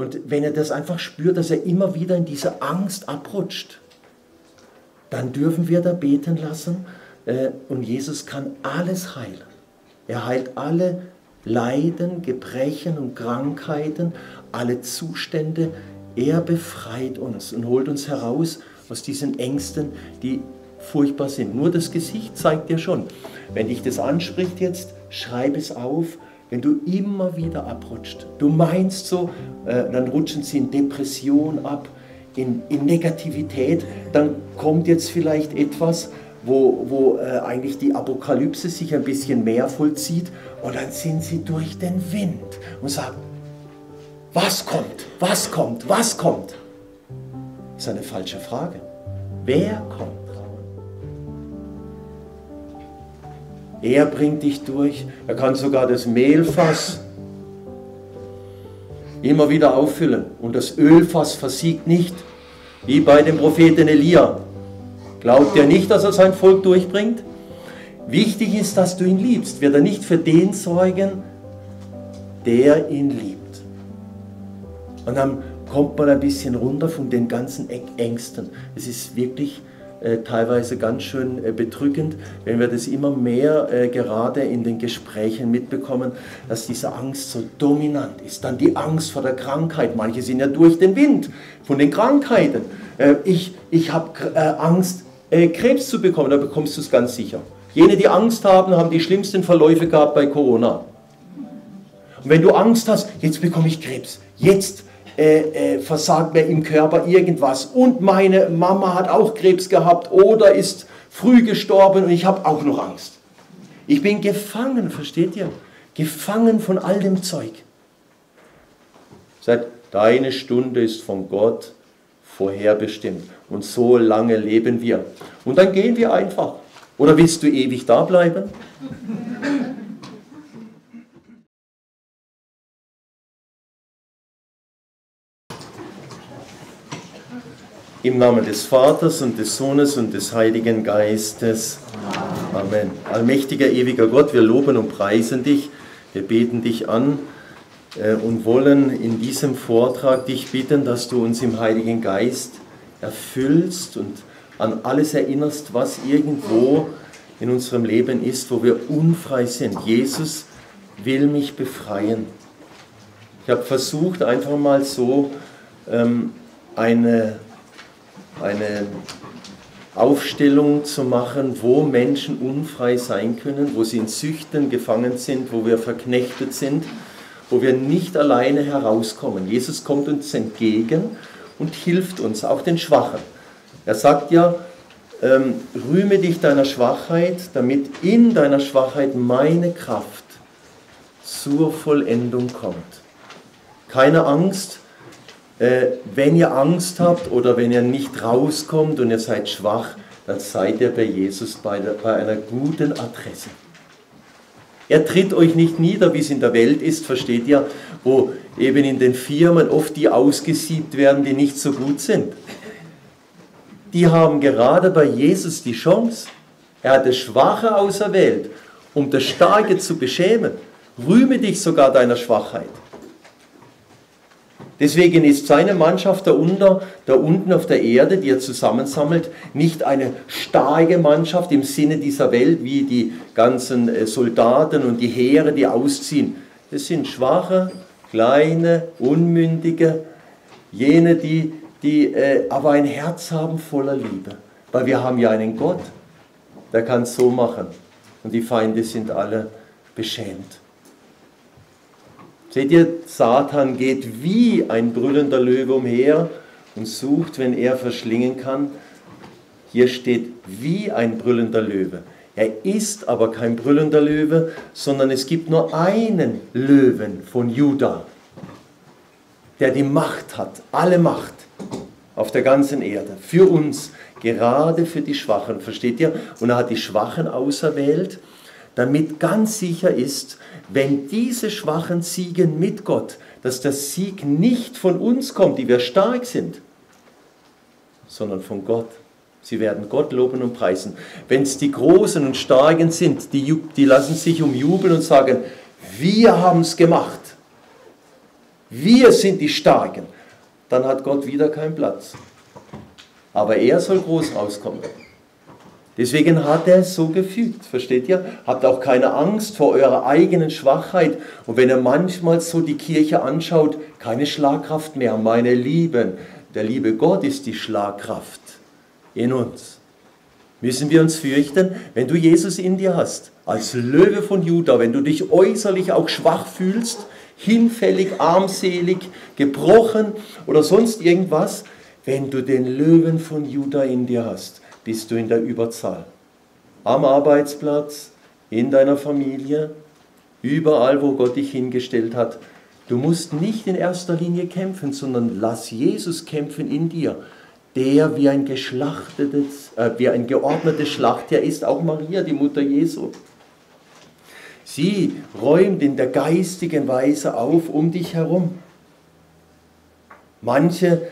Und wenn er das einfach spürt, dass er immer wieder in diese Angst abrutscht, dann dürfen wir da beten lassen äh, und Jesus kann alles heilen. Er heilt alle Leiden, Gebrechen und Krankheiten, alle Zustände. Er befreit uns und holt uns heraus aus diesen Ängsten, die furchtbar sind. Nur das Gesicht zeigt dir schon. Wenn dich das anspricht jetzt, schreib es auf. Wenn du immer wieder abrutscht, du meinst so, äh, dann rutschen sie in Depression ab, in, in Negativität, dann kommt jetzt vielleicht etwas, wo, wo äh, eigentlich die Apokalypse sich ein bisschen mehr vollzieht und dann sind sie durch den Wind und sagen, was kommt, was kommt, was kommt? Das ist eine falsche Frage. Wer kommt? Er bringt dich durch. Er kann sogar das Mehlfass immer wieder auffüllen. Und das Ölfass versiegt nicht, wie bei dem Propheten Elia. Glaubt er nicht, dass er sein Volk durchbringt? Wichtig ist, dass du ihn liebst. Wird er nicht für den sorgen, der ihn liebt. Und dann kommt man ein bisschen runter von den ganzen Ängsten. Es ist wirklich teilweise ganz schön äh, bedrückend, wenn wir das immer mehr äh, gerade in den Gesprächen mitbekommen, dass diese Angst so dominant ist. Dann die Angst vor der Krankheit. Manche sind ja durch den Wind von den Krankheiten. Äh, ich ich habe äh, Angst, äh, Krebs zu bekommen, da bekommst du es ganz sicher. Jene, die Angst haben, haben die schlimmsten Verläufe gehabt bei Corona. Und wenn du Angst hast, jetzt bekomme ich Krebs, jetzt äh, äh, versagt mir im Körper irgendwas und meine Mama hat auch Krebs gehabt oder ist früh gestorben und ich habe auch noch Angst. Ich bin gefangen, versteht ihr? Gefangen von all dem Zeug. Sagt, deine Stunde ist von Gott vorherbestimmt und so lange leben wir. Und dann gehen wir einfach. Oder willst du ewig da bleiben? Im Namen des Vaters und des Sohnes und des Heiligen Geistes. Amen. Allmächtiger, ewiger Gott, wir loben und preisen dich. Wir beten dich an äh, und wollen in diesem Vortrag dich bitten, dass du uns im Heiligen Geist erfüllst und an alles erinnerst, was irgendwo in unserem Leben ist, wo wir unfrei sind. Jesus will mich befreien. Ich habe versucht, einfach mal so ähm, eine eine Aufstellung zu machen, wo Menschen unfrei sein können, wo sie in Süchten gefangen sind, wo wir verknechtet sind, wo wir nicht alleine herauskommen. Jesus kommt uns entgegen und hilft uns, auch den Schwachen. Er sagt ja, ähm, rühme dich deiner Schwachheit, damit in deiner Schwachheit meine Kraft zur Vollendung kommt. Keine Angst, wenn ihr Angst habt oder wenn ihr nicht rauskommt und ihr seid schwach, dann seid ihr bei Jesus bei, der, bei einer guten Adresse. Er tritt euch nicht nieder, wie es in der Welt ist, versteht ihr, wo eben in den Firmen oft die ausgesiebt werden, die nicht so gut sind. Die haben gerade bei Jesus die Chance. Er hat das Schwache auserwählt, um das Starke zu beschämen. Rühme dich sogar deiner Schwachheit. Deswegen ist seine Mannschaft da, unter, da unten auf der Erde, die er zusammensammelt, nicht eine starke Mannschaft im Sinne dieser Welt, wie die ganzen äh, Soldaten und die Heere, die ausziehen. Es sind schwache, kleine, unmündige, jene, die, die äh, aber ein Herz haben voller Liebe. Weil wir haben ja einen Gott, der kann es so machen. Und die Feinde sind alle beschämt. Seht ihr, Satan geht wie ein brüllender Löwe umher und sucht, wenn er verschlingen kann. Hier steht wie ein brüllender Löwe. Er ist aber kein brüllender Löwe, sondern es gibt nur einen Löwen von Juda, der die Macht hat, alle Macht auf der ganzen Erde, für uns, gerade für die Schwachen, versteht ihr? Und er hat die Schwachen auserwählt, damit ganz sicher ist, wenn diese Schwachen siegen mit Gott, dass der Sieg nicht von uns kommt, die wir stark sind, sondern von Gott. Sie werden Gott loben und preisen. Wenn es die Großen und Starken sind, die, die lassen sich umjubeln und sagen, wir haben es gemacht. wir sind die Starken, dann hat Gott wieder keinen Platz. Aber er soll groß rauskommen. Deswegen hat er es so gefügt, versteht ihr? Habt auch keine Angst vor eurer eigenen Schwachheit. Und wenn ihr manchmal so die Kirche anschaut, keine Schlagkraft mehr, meine Lieben, der liebe Gott ist die Schlagkraft in uns. Müssen wir uns fürchten, wenn du Jesus in dir hast, als Löwe von Juda, wenn du dich äußerlich auch schwach fühlst, hinfällig, armselig, gebrochen oder sonst irgendwas, wenn du den Löwen von Juda in dir hast, bist du in der Überzahl. Am Arbeitsplatz, in deiner Familie, überall, wo Gott dich hingestellt hat. Du musst nicht in erster Linie kämpfen, sondern lass Jesus kämpfen in dir. Der wie ein geschlachtetes, äh, wie ein geordnetes Schlachtherr ist, auch Maria, die Mutter Jesu. Sie räumt in der geistigen Weise auf um dich herum. Manche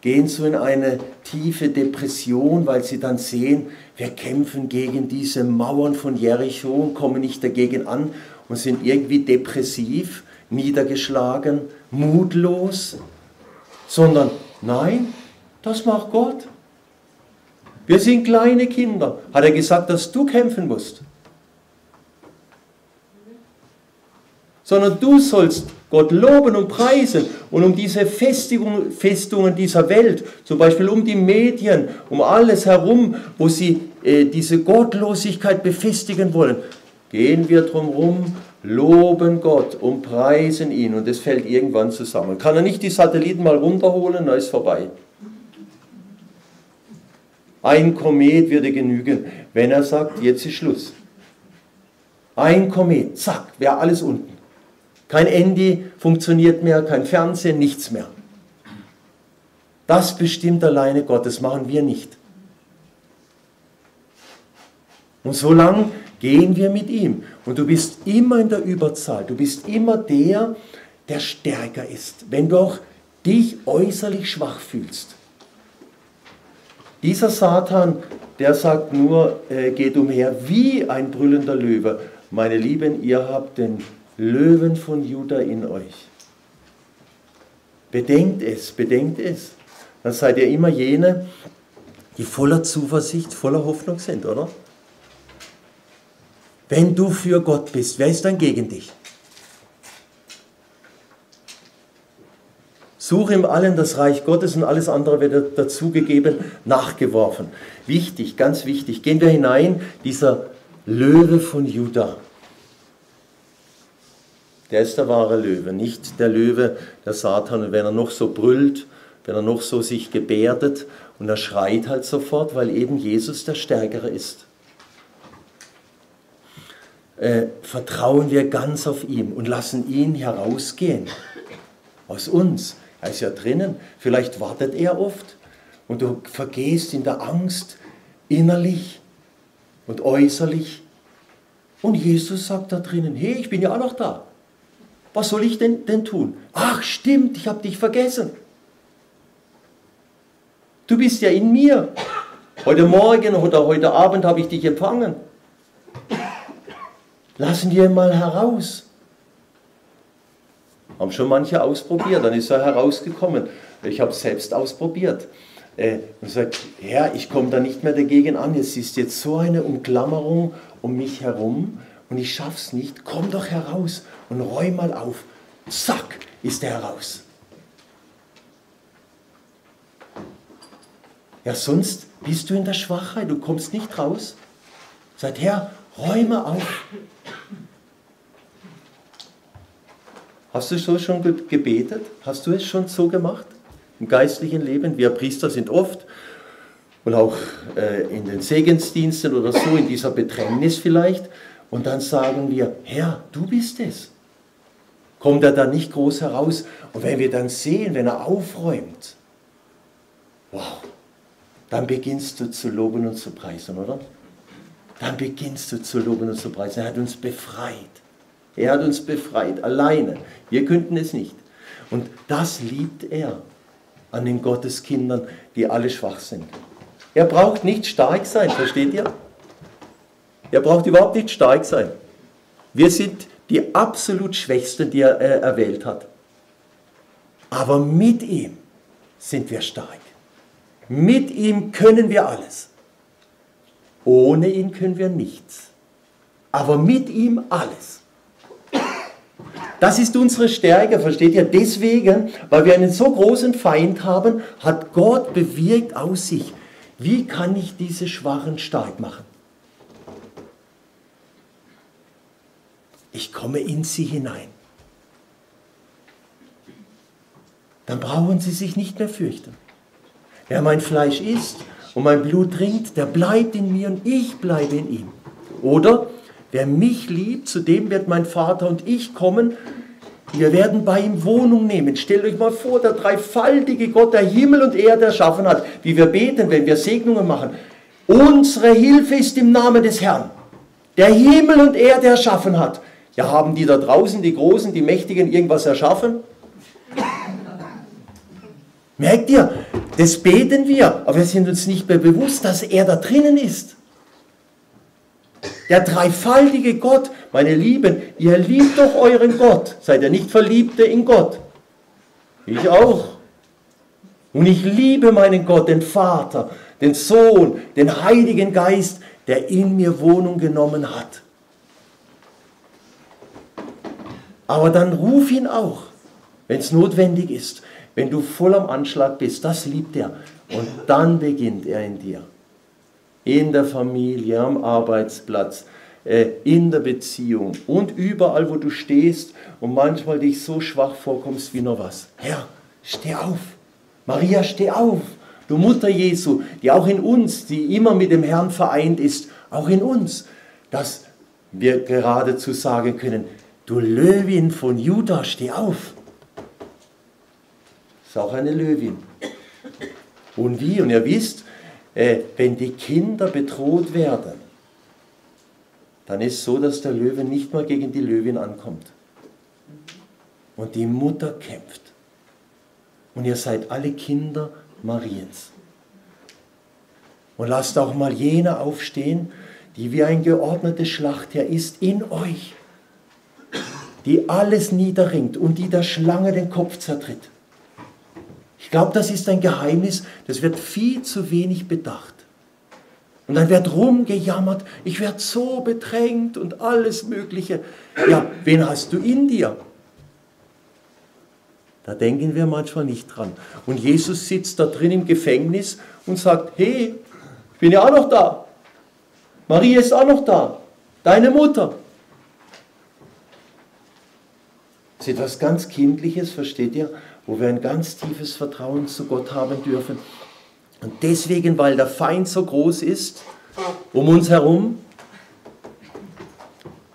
gehen so in eine tiefe Depression, weil sie dann sehen, wir kämpfen gegen diese Mauern von Jericho und kommen nicht dagegen an und sind irgendwie depressiv, niedergeschlagen, mutlos, sondern nein, das macht Gott. Wir sind kleine Kinder. Hat er gesagt, dass du kämpfen musst? Sondern du sollst Gott loben und preisen und um diese Festigung, Festungen dieser Welt, zum Beispiel um die Medien, um alles herum, wo sie äh, diese Gottlosigkeit befestigen wollen, gehen wir drumherum, loben Gott und preisen ihn und es fällt irgendwann zusammen. Kann er nicht die Satelliten mal runterholen, dann ist vorbei. Ein Komet würde genügen, wenn er sagt, jetzt ist Schluss. Ein Komet, zack, wäre alles unten. Kein Handy funktioniert mehr, kein Fernsehen, nichts mehr. Das bestimmt alleine Gott, das machen wir nicht. Und so lang gehen wir mit ihm. Und du bist immer in der Überzahl. Du bist immer der, der stärker ist. Wenn du auch dich äußerlich schwach fühlst. Dieser Satan, der sagt nur, äh, geht umher wie ein brüllender Löwe. Meine Lieben, ihr habt den Löwen von Juda in euch. Bedenkt es, bedenkt es. Dann seid ihr immer jene, die voller Zuversicht, voller Hoffnung sind, oder? Wenn du für Gott bist, wer ist dann gegen dich? Suche im Allen das Reich Gottes und alles andere wird dazugegeben, nachgeworfen. Wichtig, ganz wichtig. Gehen wir hinein, dieser Löwe von Juda. Der ist der wahre Löwe, nicht der Löwe, der Satan. Und wenn er noch so brüllt, wenn er noch so sich gebärdet und er schreit halt sofort, weil eben Jesus der Stärkere ist. Äh, vertrauen wir ganz auf ihn und lassen ihn herausgehen aus uns. Er ist ja drinnen. Vielleicht wartet er oft und du vergehst in der Angst innerlich und äußerlich. Und Jesus sagt da drinnen, hey, ich bin ja auch noch da was soll ich denn, denn tun? Ach stimmt, ich habe dich vergessen. Du bist ja in mir. Heute Morgen oder heute Abend habe ich dich empfangen. Lassen wir ihn mal heraus. Haben schon manche ausprobiert, dann ist er herausgekommen. Ich habe es selbst ausprobiert. Äh, und sagt, Herr, ich komme da nicht mehr dagegen an. Es ist jetzt so eine Umklammerung um mich herum und ich schaff's nicht. Komm doch heraus und räum mal auf. Zack, ist er heraus. Ja, sonst bist du in der Schwachheit, du kommst nicht raus. Sag, Herr, räume auf. Hast du so schon gebetet? Hast du es schon so gemacht? Im geistlichen Leben? Wir Priester sind oft und auch äh, in den Segensdiensten oder so, in dieser Bedrängnis vielleicht. Und dann sagen wir, Herr, du bist es kommt er dann nicht groß heraus. Und wenn wir dann sehen, wenn er aufräumt, wow, dann beginnst du zu loben und zu preisen, oder? Dann beginnst du zu loben und zu preisen. Er hat uns befreit. Er hat uns befreit, alleine. Wir könnten es nicht. Und das liebt er an den Gotteskindern, die alle schwach sind. Er braucht nicht stark sein, versteht ihr? Er braucht überhaupt nicht stark sein. Wir sind die absolut Schwächsten, die er äh, erwählt hat. Aber mit ihm sind wir stark. Mit ihm können wir alles. Ohne ihn können wir nichts. Aber mit ihm alles. Das ist unsere Stärke, versteht ihr? Deswegen, weil wir einen so großen Feind haben, hat Gott bewirkt aus sich, wie kann ich diese Schwachen stark machen? Ich komme in sie hinein. Dann brauchen sie sich nicht mehr fürchten. Wer mein Fleisch isst und mein Blut trinkt, der bleibt in mir und ich bleibe in ihm. Oder wer mich liebt, zu dem wird mein Vater und ich kommen. Wir werden bei ihm Wohnung nehmen. Stellt euch mal vor, der dreifaltige Gott, der Himmel und Erde erschaffen hat, wie wir beten, wenn wir Segnungen machen. Unsere Hilfe ist im Namen des Herrn, der Himmel und Erde erschaffen hat. Ja, haben die da draußen, die Großen, die Mächtigen, irgendwas erschaffen? Merkt ihr, das beten wir, aber wir sind uns nicht mehr bewusst, dass er da drinnen ist. Der dreifaltige Gott, meine Lieben, ihr liebt doch euren Gott. Seid ihr nicht Verliebte in Gott? Ich auch. Und ich liebe meinen Gott, den Vater, den Sohn, den Heiligen Geist, der in mir Wohnung genommen hat. Aber dann ruf ihn auch, wenn es notwendig ist wenn du voll am Anschlag bist, das liebt er. Und dann beginnt er in dir. In der Familie, am Arbeitsplatz, äh, in der Beziehung und überall, wo du stehst und manchmal dich so schwach vorkommst wie nur was. Herr, steh auf. Maria, steh auf. Du Mutter Jesu, die auch in uns, die immer mit dem Herrn vereint ist, auch in uns, dass wir geradezu sagen können, du Löwin von Judah, steh auf ist auch eine Löwin. Und wie? Und ihr wisst, äh, wenn die Kinder bedroht werden, dann ist es so, dass der Löwe nicht mal gegen die Löwin ankommt. Und die Mutter kämpft. Und ihr seid alle Kinder Mariens. Und lasst auch mal jene aufstehen, die wie ein geordnetes Schlachtherr ist in euch, die alles niederringt und die der Schlange den Kopf zertritt. Ich glaube, das ist ein Geheimnis, das wird viel zu wenig bedacht. Und dann wird rumgejammert, ich werde so bedrängt und alles Mögliche. Ja, wen hast du in dir? Da denken wir manchmal nicht dran. Und Jesus sitzt da drin im Gefängnis und sagt, hey, ich bin ja auch noch da. Maria ist auch noch da. Deine Mutter. Das ist etwas ganz Kindliches, versteht ihr? wo wir ein ganz tiefes Vertrauen zu Gott haben dürfen. Und deswegen, weil der Feind so groß ist um uns herum,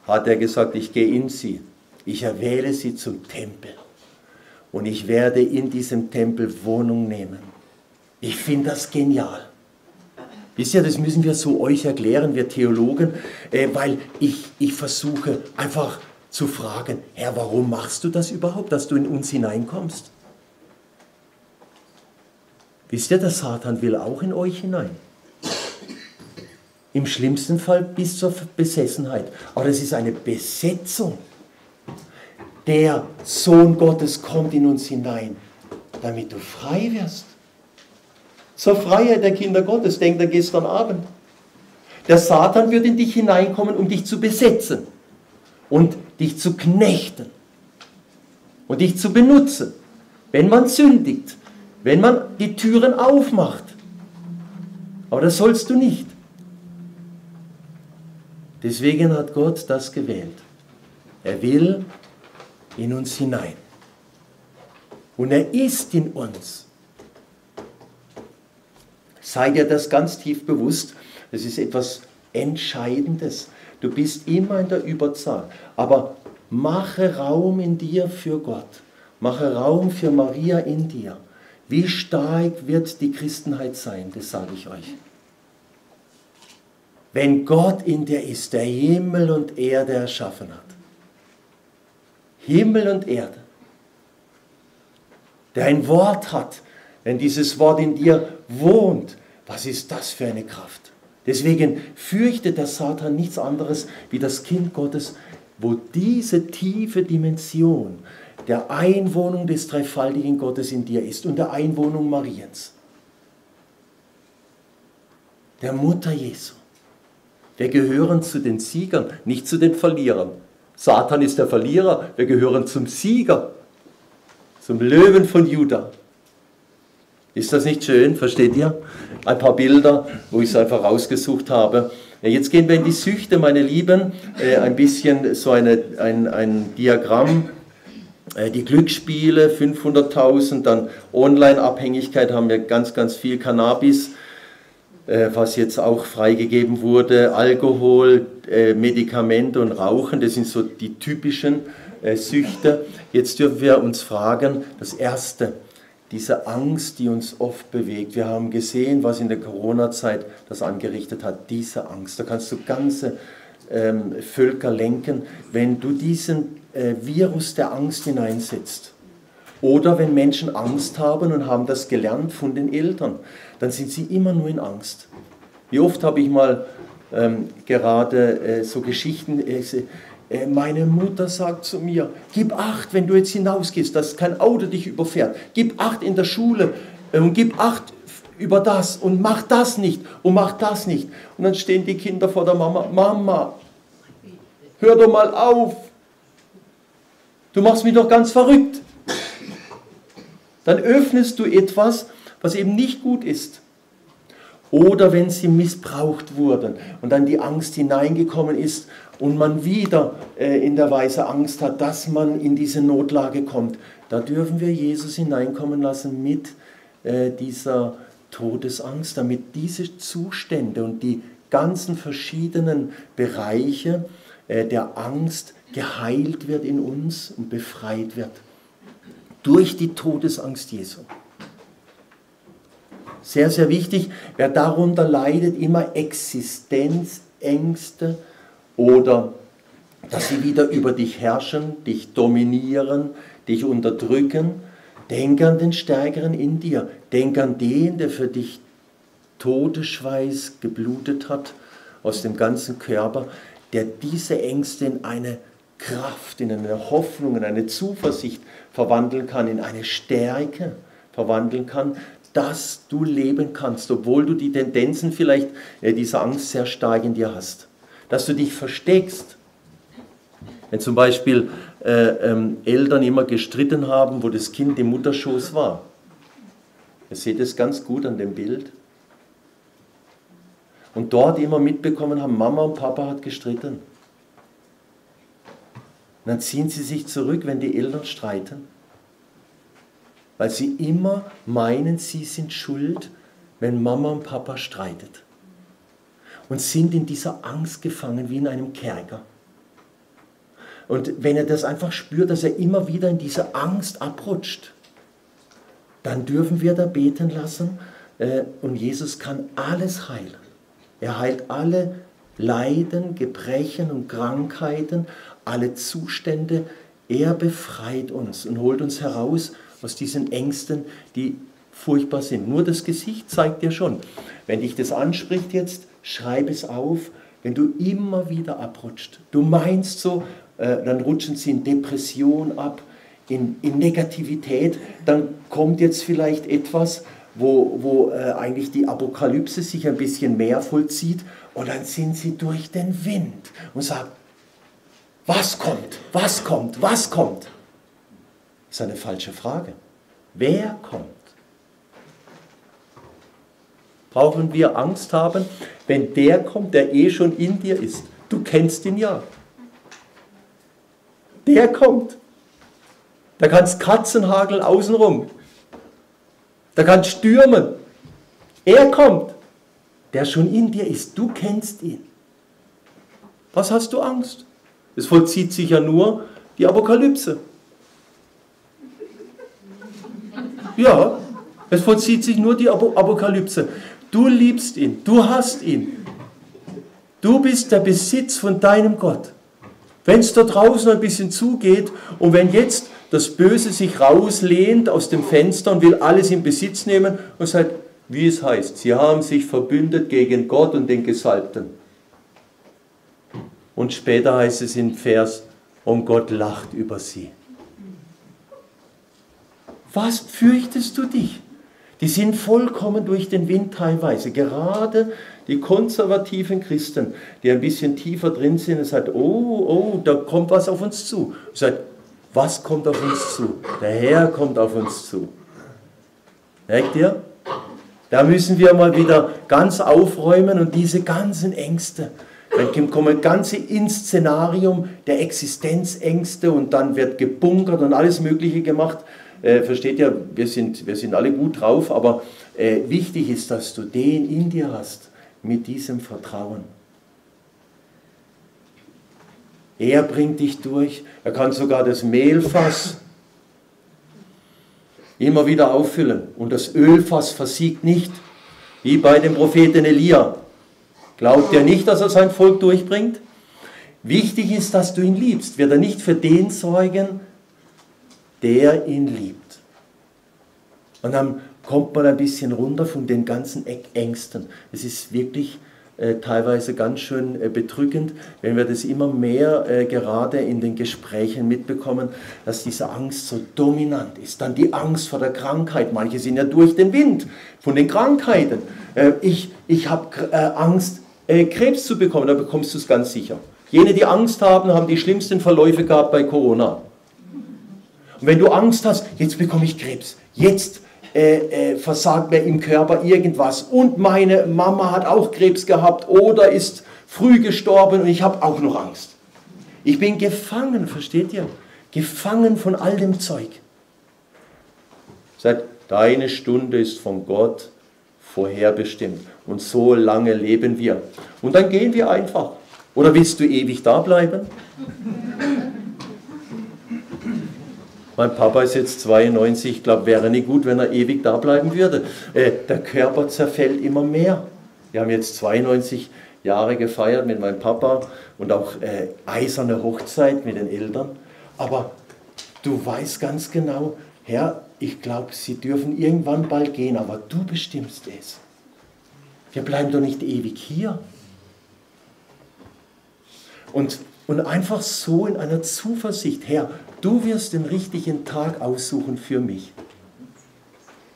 hat er gesagt, ich gehe in sie, ich erwähle sie zum Tempel und ich werde in diesem Tempel Wohnung nehmen. Ich finde das genial. Wisst ihr, das müssen wir so euch erklären, wir Theologen, äh, weil ich, ich versuche einfach zu fragen, Herr, warum machst du das überhaupt, dass du in uns hineinkommst? Wisst ihr, der Satan will auch in euch hinein. Im schlimmsten Fall bis zur Besessenheit. Aber es ist eine Besetzung. Der Sohn Gottes kommt in uns hinein, damit du frei wirst. Zur Freiheit der Kinder Gottes, denkt er gestern Abend. Der Satan wird in dich hineinkommen, um dich zu besetzen und dich zu knechten und dich zu benutzen. Wenn man sündigt, wenn man die Türen aufmacht. Aber das sollst du nicht. Deswegen hat Gott das gewählt. Er will in uns hinein. Und er ist in uns. Sei dir das ganz tief bewusst. Das ist etwas Entscheidendes. Du bist immer in der Überzahl. Aber mache Raum in dir für Gott. Mache Raum für Maria in dir. Wie stark wird die Christenheit sein, das sage ich euch. Wenn Gott in dir ist, der Himmel und Erde erschaffen hat. Himmel und Erde. Der ein Wort hat, wenn dieses Wort in dir wohnt, was ist das für eine Kraft? Deswegen fürchtet der Satan nichts anderes wie das Kind Gottes, wo diese tiefe Dimension der Einwohnung des dreifaltigen Gottes in dir ist und der Einwohnung Mariens, der Mutter Jesu. Wir gehören zu den Siegern, nicht zu den Verlierern. Satan ist der Verlierer, wir gehören zum Sieger, zum Löwen von Judah. Ist das nicht schön? Versteht ihr? Ein paar Bilder, wo ich es einfach rausgesucht habe. Jetzt gehen wir in die Süchte, meine Lieben. Äh, ein bisschen so eine, ein, ein Diagramm. Äh, die Glücksspiele, 500.000, dann Online-Abhängigkeit haben wir ganz, ganz viel Cannabis, äh, was jetzt auch freigegeben wurde, Alkohol, Medikamente und Rauchen, das sind so die typischen Süchte. Jetzt dürfen wir uns fragen, das Erste, diese Angst, die uns oft bewegt. Wir haben gesehen, was in der Corona-Zeit das angerichtet hat, diese Angst. Da kannst du ganze ähm, Völker lenken, wenn du diesen äh, Virus der Angst hineinsetzt. Oder wenn Menschen Angst haben und haben das gelernt von den Eltern, dann sind sie immer nur in Angst. Wie oft habe ich mal ähm, gerade äh, so Geschichten, äh, meine Mutter sagt zu mir, gib acht, wenn du jetzt hinausgehst, dass kein Auto dich überfährt. Gib acht in der Schule äh, und gib acht über das und mach das nicht und mach das nicht. Und dann stehen die Kinder vor der Mama, Mama, hör doch mal auf. Du machst mich doch ganz verrückt. Dann öffnest du etwas, was eben nicht gut ist. Oder wenn sie missbraucht wurden und dann die Angst hineingekommen ist und man wieder äh, in der Weise Angst hat, dass man in diese Notlage kommt, da dürfen wir Jesus hineinkommen lassen mit äh, dieser Todesangst, damit diese Zustände und die ganzen verschiedenen Bereiche äh, der Angst geheilt wird in uns und befreit wird. Durch die Todesangst Jesu. Sehr, sehr wichtig, wer darunter leidet, immer Existenzängste, oder dass sie wieder über dich herrschen, dich dominieren, dich unterdrücken. Denk an den Stärkeren in dir. Denk an den, der für dich Todesschweiß geblutet hat aus dem ganzen Körper, der diese Ängste in eine Kraft, in eine Hoffnung, in eine Zuversicht verwandeln kann, in eine Stärke verwandeln kann, dass du leben kannst, obwohl du die Tendenzen vielleicht äh, dieser Angst sehr stark in dir hast dass du dich versteckst. Wenn zum Beispiel äh, ähm, Eltern immer gestritten haben, wo das Kind im Mutterschoß war. Ihr seht es ganz gut an dem Bild. Und dort immer mitbekommen haben, Mama und Papa hat gestritten. Und dann ziehen sie sich zurück, wenn die Eltern streiten. Weil sie immer meinen, sie sind schuld, wenn Mama und Papa streitet und sind in dieser Angst gefangen wie in einem Kerker. Und wenn er das einfach spürt, dass er immer wieder in diese Angst abrutscht, dann dürfen wir da beten lassen äh, und Jesus kann alles heilen. Er heilt alle Leiden, Gebrechen und Krankheiten, alle Zustände. Er befreit uns und holt uns heraus aus diesen Ängsten, die furchtbar sind. Nur das Gesicht zeigt dir schon. Wenn dich das anspricht jetzt, schreib es auf, wenn du immer wieder abrutscht. Du meinst so, äh, dann rutschen sie in Depression ab, in, in Negativität, dann kommt jetzt vielleicht etwas, wo, wo äh, eigentlich die Apokalypse sich ein bisschen mehr vollzieht und dann sind sie durch den Wind und sagen, was kommt, was kommt, was kommt? Das ist eine falsche Frage. Wer kommt? brauchen wir Angst haben, wenn der kommt, der eh schon in dir ist. Du kennst ihn ja. Der kommt. Da kannst Katzenhagel außenrum. Da kannst stürmen. Er kommt, der schon in dir ist. Du kennst ihn. Was hast du Angst? Es vollzieht sich ja nur die Apokalypse. Ja, es vollzieht sich nur die Apokalypse. Du liebst ihn, du hast ihn. Du bist der Besitz von deinem Gott. Wenn es da draußen ein bisschen zugeht und wenn jetzt das Böse sich rauslehnt aus dem Fenster und will alles in Besitz nehmen und sagt, wie es heißt, sie haben sich verbündet gegen Gott und den Gesalbten. Und später heißt es in Vers, und Gott lacht über sie. Was fürchtest du dich? Die sind vollkommen durch den Wind teilweise. Gerade die konservativen Christen, die ein bisschen tiefer drin sind, und sagen, oh, oh, da kommt was auf uns zu. Ich sage, was kommt auf uns zu? Der Herr kommt auf uns zu. Merkt ihr? Da müssen wir mal wieder ganz aufräumen und diese ganzen Ängste. Dann kommen ganze ins Szenarium der Existenzängste und dann wird gebunkert und alles Mögliche gemacht. Äh, versteht ihr, wir sind, wir sind alle gut drauf, aber äh, wichtig ist, dass du den in dir hast mit diesem Vertrauen. Er bringt dich durch. Er kann sogar das Mehlfass immer wieder auffüllen. Und das Ölfass versiegt nicht, wie bei dem Propheten Elia. Glaubt er nicht, dass er sein Volk durchbringt? Wichtig ist, dass du ihn liebst. Wird er nicht für den sorgen, der ihn liebt. Und dann kommt man ein bisschen runter von den ganzen Ängsten. Es ist wirklich äh, teilweise ganz schön äh, bedrückend, wenn wir das immer mehr äh, gerade in den Gesprächen mitbekommen, dass diese Angst so dominant ist. Dann die Angst vor der Krankheit. Manche sind ja durch den Wind von den Krankheiten. Äh, ich ich habe äh, Angst, äh, Krebs zu bekommen, da bekommst du es ganz sicher. Jene, die Angst haben, haben die schlimmsten Verläufe gehabt bei Corona. Und wenn du Angst hast, jetzt bekomme ich Krebs, jetzt äh, äh, versagt mir im Körper irgendwas und meine Mama hat auch Krebs gehabt oder ist früh gestorben und ich habe auch noch Angst. Ich bin gefangen, versteht ihr? Gefangen von all dem Zeug. Seit deine Stunde ist von Gott vorherbestimmt und so lange leben wir. Und dann gehen wir einfach. Oder willst du ewig da bleiben? Mein Papa ist jetzt 92, ich glaube, wäre nicht gut, wenn er ewig da bleiben würde. Äh, der Körper zerfällt immer mehr. Wir haben jetzt 92 Jahre gefeiert mit meinem Papa und auch äh, eiserne Hochzeit mit den Eltern. Aber du weißt ganz genau, Herr, ich glaube, sie dürfen irgendwann bald gehen, aber du bestimmst es. Wir bleiben doch nicht ewig hier. Und, und einfach so in einer Zuversicht, Herr, du wirst den richtigen Tag aussuchen für mich.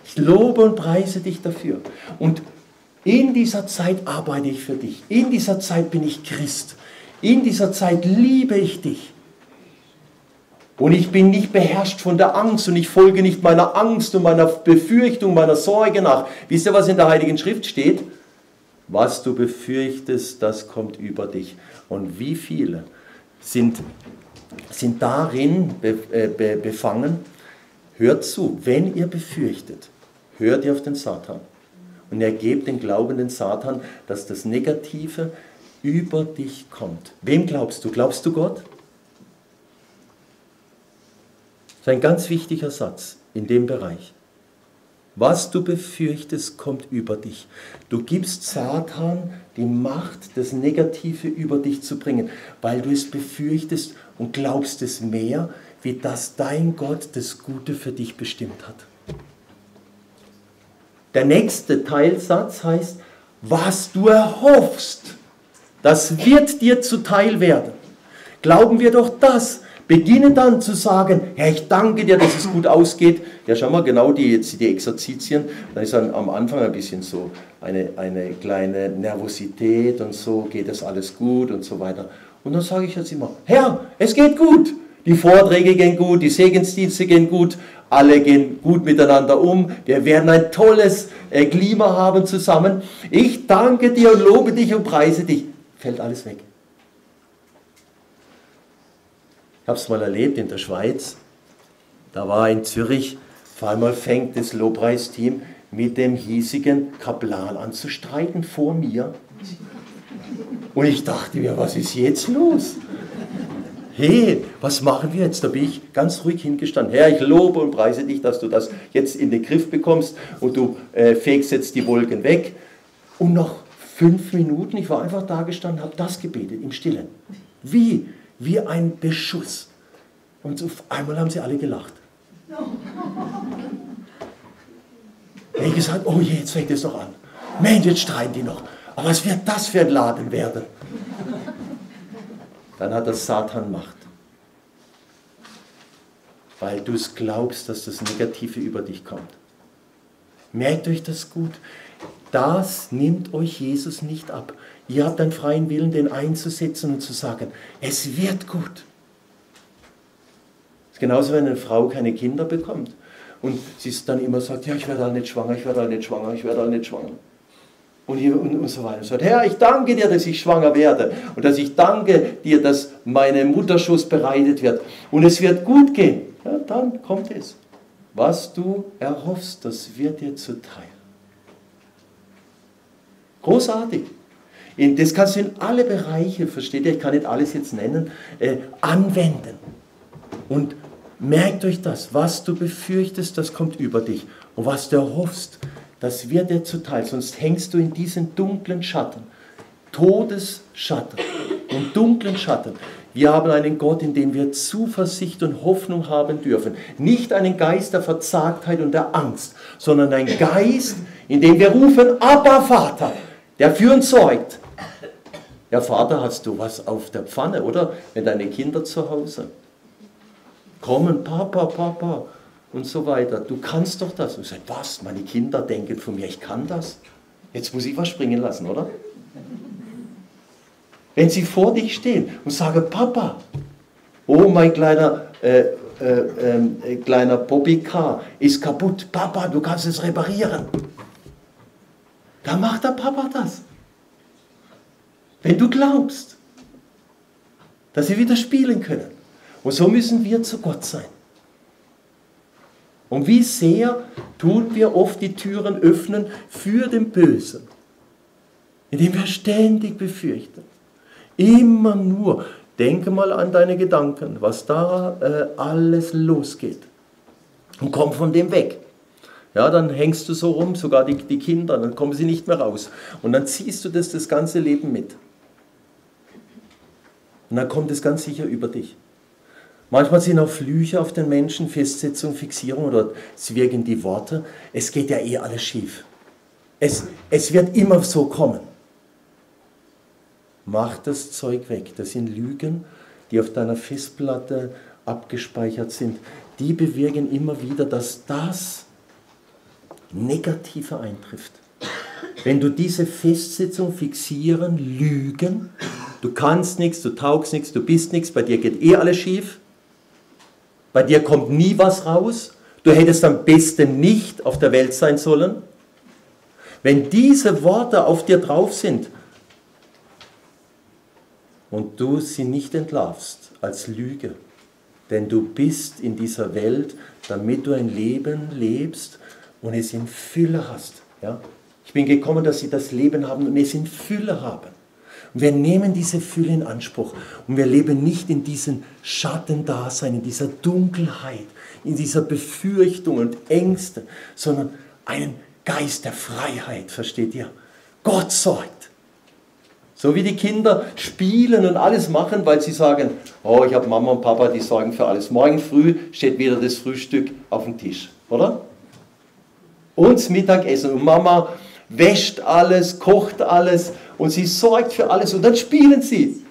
Ich lobe und preise dich dafür. Und in dieser Zeit arbeite ich für dich. In dieser Zeit bin ich Christ. In dieser Zeit liebe ich dich. Und ich bin nicht beherrscht von der Angst und ich folge nicht meiner Angst und meiner Befürchtung, meiner Sorge nach. Wisst ihr, was in der Heiligen Schrift steht? Was du befürchtest, das kommt über dich. Und wie viele sind sind darin äh, befangen, hört zu, wenn ihr befürchtet, hört ihr auf den Satan. Und er gebt den glaubenden Satan, dass das Negative über dich kommt. Wem glaubst du? Glaubst du Gott? Das ist ein ganz wichtiger Satz in dem Bereich. Was du befürchtest, kommt über dich. Du gibst Satan die Macht, das Negative über dich zu bringen, weil du es befürchtest und glaubst es mehr, wie dass dein Gott das Gute für dich bestimmt hat. Der nächste Teilsatz heißt, was du erhoffst, das wird dir zuteil werden. Glauben wir doch das. Beginnen dann zu sagen, Herr, ich danke dir, dass es gut ausgeht. Ja, schau mal, genau die, die Exerzitien, da ist dann am Anfang ein bisschen so eine, eine kleine Nervosität und so, geht das alles gut und so weiter. Und dann sage ich jetzt immer, Herr, es geht gut. Die Vorträge gehen gut, die Segensdienste gehen gut, alle gehen gut miteinander um. Wir werden ein tolles äh, Klima haben zusammen. Ich danke dir und lobe dich und preise dich. Fällt alles weg. Ich habe es mal erlebt in der Schweiz. Da war in Zürich, vor einmal fängt das Lobpreisteam mit dem hiesigen Kaplan an zu streiten vor mir. Und ich dachte mir, was ist jetzt los? Hey, was machen wir jetzt? Da bin ich ganz ruhig hingestanden. Herr, ich lobe und preise dich, dass du das jetzt in den Griff bekommst und du äh, fegst jetzt die Wolken weg. Und nach fünf Minuten, ich war einfach da gestanden, habe das gebetet im Stillen. Wie? Wie ein Beschuss. Und auf einmal haben sie alle gelacht. Ich gesagt, oh je, jetzt fängt es doch an. Mensch, jetzt streiten die noch. Aber was wird das für ein Laden werden? Dann hat das Satan Macht. weil du es glaubst, dass das Negative über dich kommt. Merkt euch das gut. Das nimmt euch Jesus nicht ab. Ihr habt einen freien Willen, den einzusetzen und zu sagen, es wird gut. Das ist genauso, wenn eine Frau keine Kinder bekommt und sie dann immer sagt, ja, ich werde halt nicht schwanger, ich werde halt nicht schwanger, ich werde halt nicht schwanger. Und, hier, und, und so weiter. Und sagt, Herr, ich danke dir, dass ich schwanger werde und dass ich danke dir, dass meine Mutterschuss bereitet wird und es wird gut gehen. Ja, dann kommt es. Was du erhoffst, das wird dir zuteil. Großartig. Das kannst du in alle Bereiche, versteht ihr, ich kann nicht alles jetzt nennen, äh, anwenden. Und merkt euch das, was du befürchtest, das kommt über dich. Und was du erhoffst, das wird dir zuteil. Sonst hängst du in diesen dunklen Schatten. Todesschatten und dunklen Schatten. Wir haben einen Gott, in dem wir Zuversicht und Hoffnung haben dürfen. Nicht einen Geist der Verzagtheit und der Angst, sondern ein Geist, in dem wir rufen, Abba Vater, der für uns sorgt. Ja, Vater, hast du was auf der Pfanne, oder? Wenn deine Kinder zu Hause kommen, Papa, Papa und so weiter. Du kannst doch das. Und ich was? Meine Kinder denken von mir, ich kann das. Jetzt muss ich was springen lassen, oder? Wenn sie vor dich stehen und sagen, Papa, oh mein kleiner, äh, äh, äh, kleiner Bobby Car ist kaputt. Papa, du kannst es reparieren. Dann macht der Papa das. Wenn du glaubst, dass sie wieder spielen können. Und so müssen wir zu Gott sein. Und wie sehr tun wir oft die Türen öffnen für den Bösen, indem wir ständig befürchten. Immer nur. Denke mal an deine Gedanken, was da äh, alles losgeht. Und komm von dem weg. Ja, dann hängst du so rum, sogar die, die Kinder, dann kommen sie nicht mehr raus. Und dann ziehst du das das ganze Leben mit. Und dann kommt es ganz sicher über dich. Manchmal sind auch Flüche auf den Menschen, Festsetzung, Fixierung oder es wirken die Worte. Es geht ja eh alles schief. Es, es wird immer so kommen. Mach das Zeug weg. Das sind Lügen, die auf deiner Festplatte abgespeichert sind. Die bewirken immer wieder, dass das Negative eintrifft. Wenn du diese Festsetzung fixieren, lügen, du kannst nichts, du taugst nichts, du bist nichts, bei dir geht eh alles schief, bei dir kommt nie was raus, du hättest am besten nicht auf der Welt sein sollen. Wenn diese Worte auf dir drauf sind, und du sie nicht entlarvst als Lüge. Denn du bist in dieser Welt, damit du ein Leben lebst und es in Fülle hast. Ja? Bin gekommen, dass sie das Leben haben und es in Fülle haben. Und wir nehmen diese Fülle in Anspruch und wir leben nicht in diesem Schattendasein, in dieser Dunkelheit, in dieser Befürchtung und Ängste, sondern einen Geist der Freiheit, versteht ihr? Gott sorgt. So wie die Kinder spielen und alles machen, weil sie sagen, oh, ich habe Mama und Papa, die sorgen für alles. Morgen früh steht wieder das Frühstück auf dem Tisch, oder? Und das Mittagessen. Und Mama wäscht alles, kocht alles und sie sorgt für alles und dann spielen sie.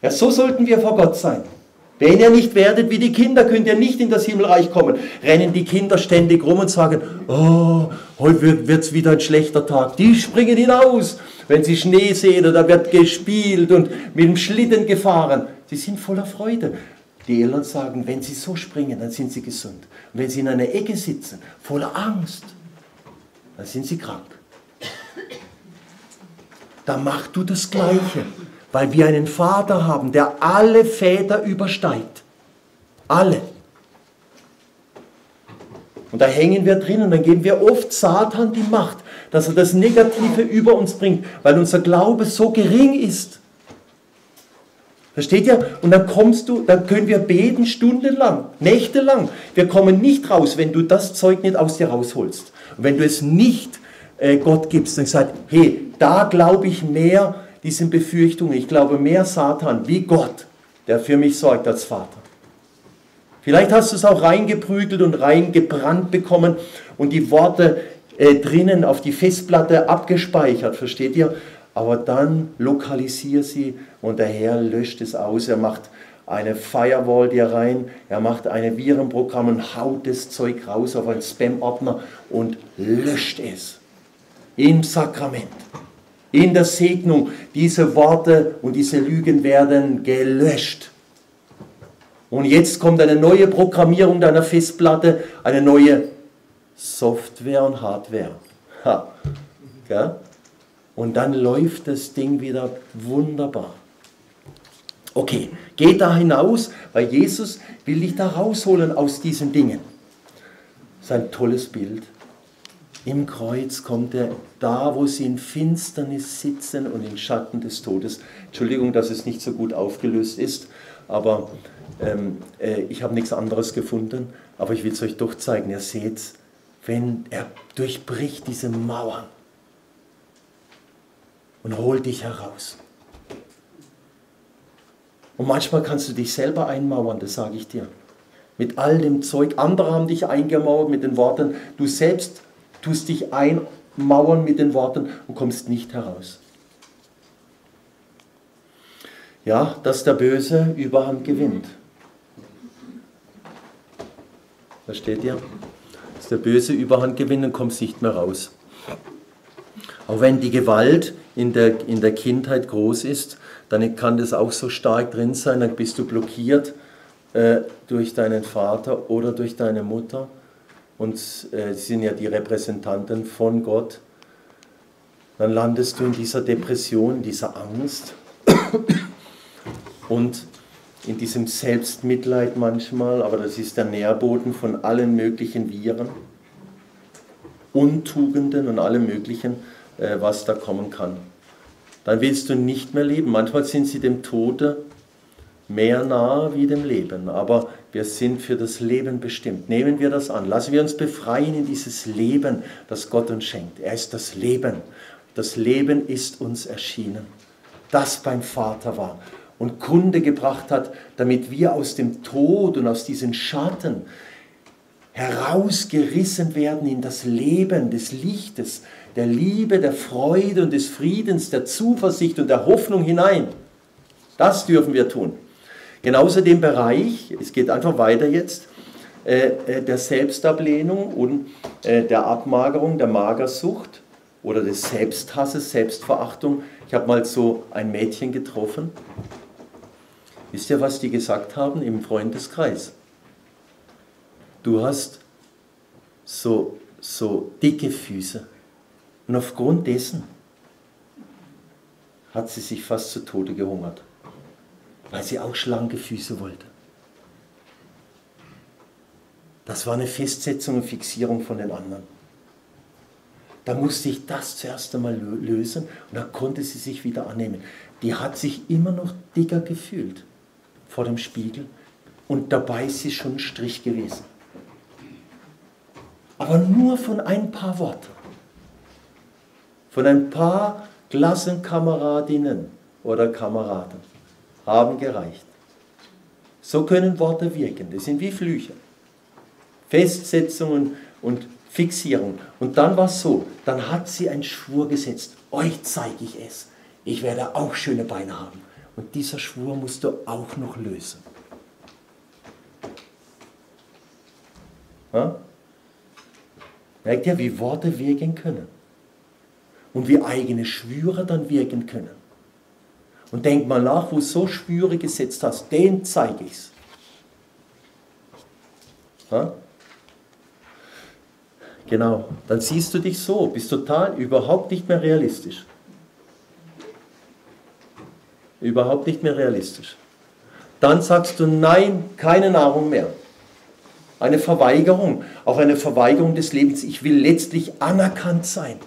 Ja, so sollten wir vor Gott sein. Wenn ihr nicht werdet wie die Kinder, könnt ihr nicht in das Himmelreich kommen. Rennen die Kinder ständig rum und sagen, oh, heute wird es wieder ein schlechter Tag. Die springen hinaus wenn sie Schnee sehen oder wird gespielt und mit dem Schlitten gefahren. Sie sind voller Freude. Die Eltern sagen, wenn sie so springen, dann sind sie gesund. Und wenn sie in einer Ecke sitzen, voller Angst, dann sind sie krank. Da mach du das Gleiche, weil wir einen Vater haben, der alle Väter übersteigt. Alle. Und da hängen wir drin und dann geben wir oft Satan die Macht dass er das Negative über uns bringt, weil unser Glaube so gering ist. Versteht ihr? Und dann kommst du, dann können wir beten stundenlang, nächtelang. Wir kommen nicht raus, wenn du das Zeug nicht aus dir rausholst. Und wenn du es nicht äh, Gott gibst und sagst, hey, da glaube ich mehr diesen Befürchtungen, ich glaube mehr Satan wie Gott, der für mich sorgt als Vater. Vielleicht hast du es auch reingeprügelt und reingebrannt bekommen und die Worte äh, drinnen auf die Festplatte abgespeichert, versteht ihr? Aber dann lokalisiere sie und der Herr löscht es aus. Er macht eine Firewall dir rein, er macht ein Virenprogramm und haut das Zeug raus auf einen Spam-Ordner und löscht es. Im Sakrament, in der Segnung, diese Worte und diese Lügen werden gelöscht. Und jetzt kommt eine neue Programmierung deiner Festplatte, eine neue Software und Hardware. Ha. Ja? Und dann läuft das Ding wieder wunderbar. Okay, geh da hinaus, weil Jesus will dich da rausholen aus diesen Dingen. Das ist ein tolles Bild. Im Kreuz kommt er da, wo sie in Finsternis sitzen und in Schatten des Todes. Entschuldigung, dass es nicht so gut aufgelöst ist, aber ähm, äh, ich habe nichts anderes gefunden. Aber ich will es euch doch zeigen. Ihr seht, wenn er durchbricht diese Mauern und holt dich heraus. Und manchmal kannst du dich selber einmauern, das sage ich dir. Mit all dem Zeug. Andere haben dich eingemauert mit den Worten. Du selbst tust dich einmauern mit den Worten und kommst nicht heraus. Ja, dass der Böse Überhand gewinnt. Versteht ihr? Dass der Böse Überhand gewinnt und kommst nicht mehr raus. Auch wenn die Gewalt in der, in der Kindheit groß ist, dann kann das auch so stark drin sein, dann bist du blockiert äh, durch deinen Vater oder durch deine Mutter. Und äh, sie sind ja die Repräsentanten von Gott. Dann landest du in dieser Depression, dieser Angst und in diesem Selbstmitleid manchmal, aber das ist der Nährboden von allen möglichen Viren, Untugenden und allem Möglichen, äh, was da kommen kann dann willst du nicht mehr leben. Manchmal sind sie dem Tode mehr nahe wie dem Leben, aber wir sind für das Leben bestimmt. Nehmen wir das an. Lassen wir uns befreien in dieses Leben, das Gott uns schenkt. Er ist das Leben. Das Leben ist uns erschienen, das beim Vater war und Kunde gebracht hat, damit wir aus dem Tod und aus diesen Schatten herausgerissen werden in das Leben des Lichtes, der Liebe, der Freude und des Friedens, der Zuversicht und der Hoffnung hinein. Das dürfen wir tun. Genauso den Bereich, es geht einfach weiter jetzt, äh, äh, der Selbstablehnung und äh, der Abmagerung, der Magersucht oder des Selbsthasses, Selbstverachtung. Ich habe mal so ein Mädchen getroffen. Wisst ihr, was die gesagt haben im Freundeskreis? Du hast so, so dicke Füße. Und aufgrund dessen hat sie sich fast zu Tode gehungert, weil sie auch schlanke Füße wollte. Das war eine Festsetzung und Fixierung von den anderen. Da musste ich das zuerst einmal lösen und dann konnte sie sich wieder annehmen. Die hat sich immer noch dicker gefühlt vor dem Spiegel und dabei ist sie schon ein Strich gewesen. Aber nur von ein paar Worten von ein paar Klassenkameradinnen oder Kameraden haben gereicht. So können Worte wirken. Das sind wie Flüche. Festsetzungen und Fixierung. Und dann war es so, dann hat sie einen Schwur gesetzt. Euch zeige ich es. Ich werde auch schöne Beine haben. Und dieser Schwur musst du auch noch lösen. Ja? Merkt ihr, wie Worte wirken können? und wie eigene Schwüre dann wirken können. Und denk mal nach, wo du so Schwüre gesetzt hast, den zeige ich's. Ja? Genau, dann siehst du dich so, bist total überhaupt nicht mehr realistisch. Überhaupt nicht mehr realistisch. Dann sagst du nein, keine Nahrung mehr. Eine Verweigerung, auch eine Verweigerung des Lebens. Ich will letztlich anerkannt sein.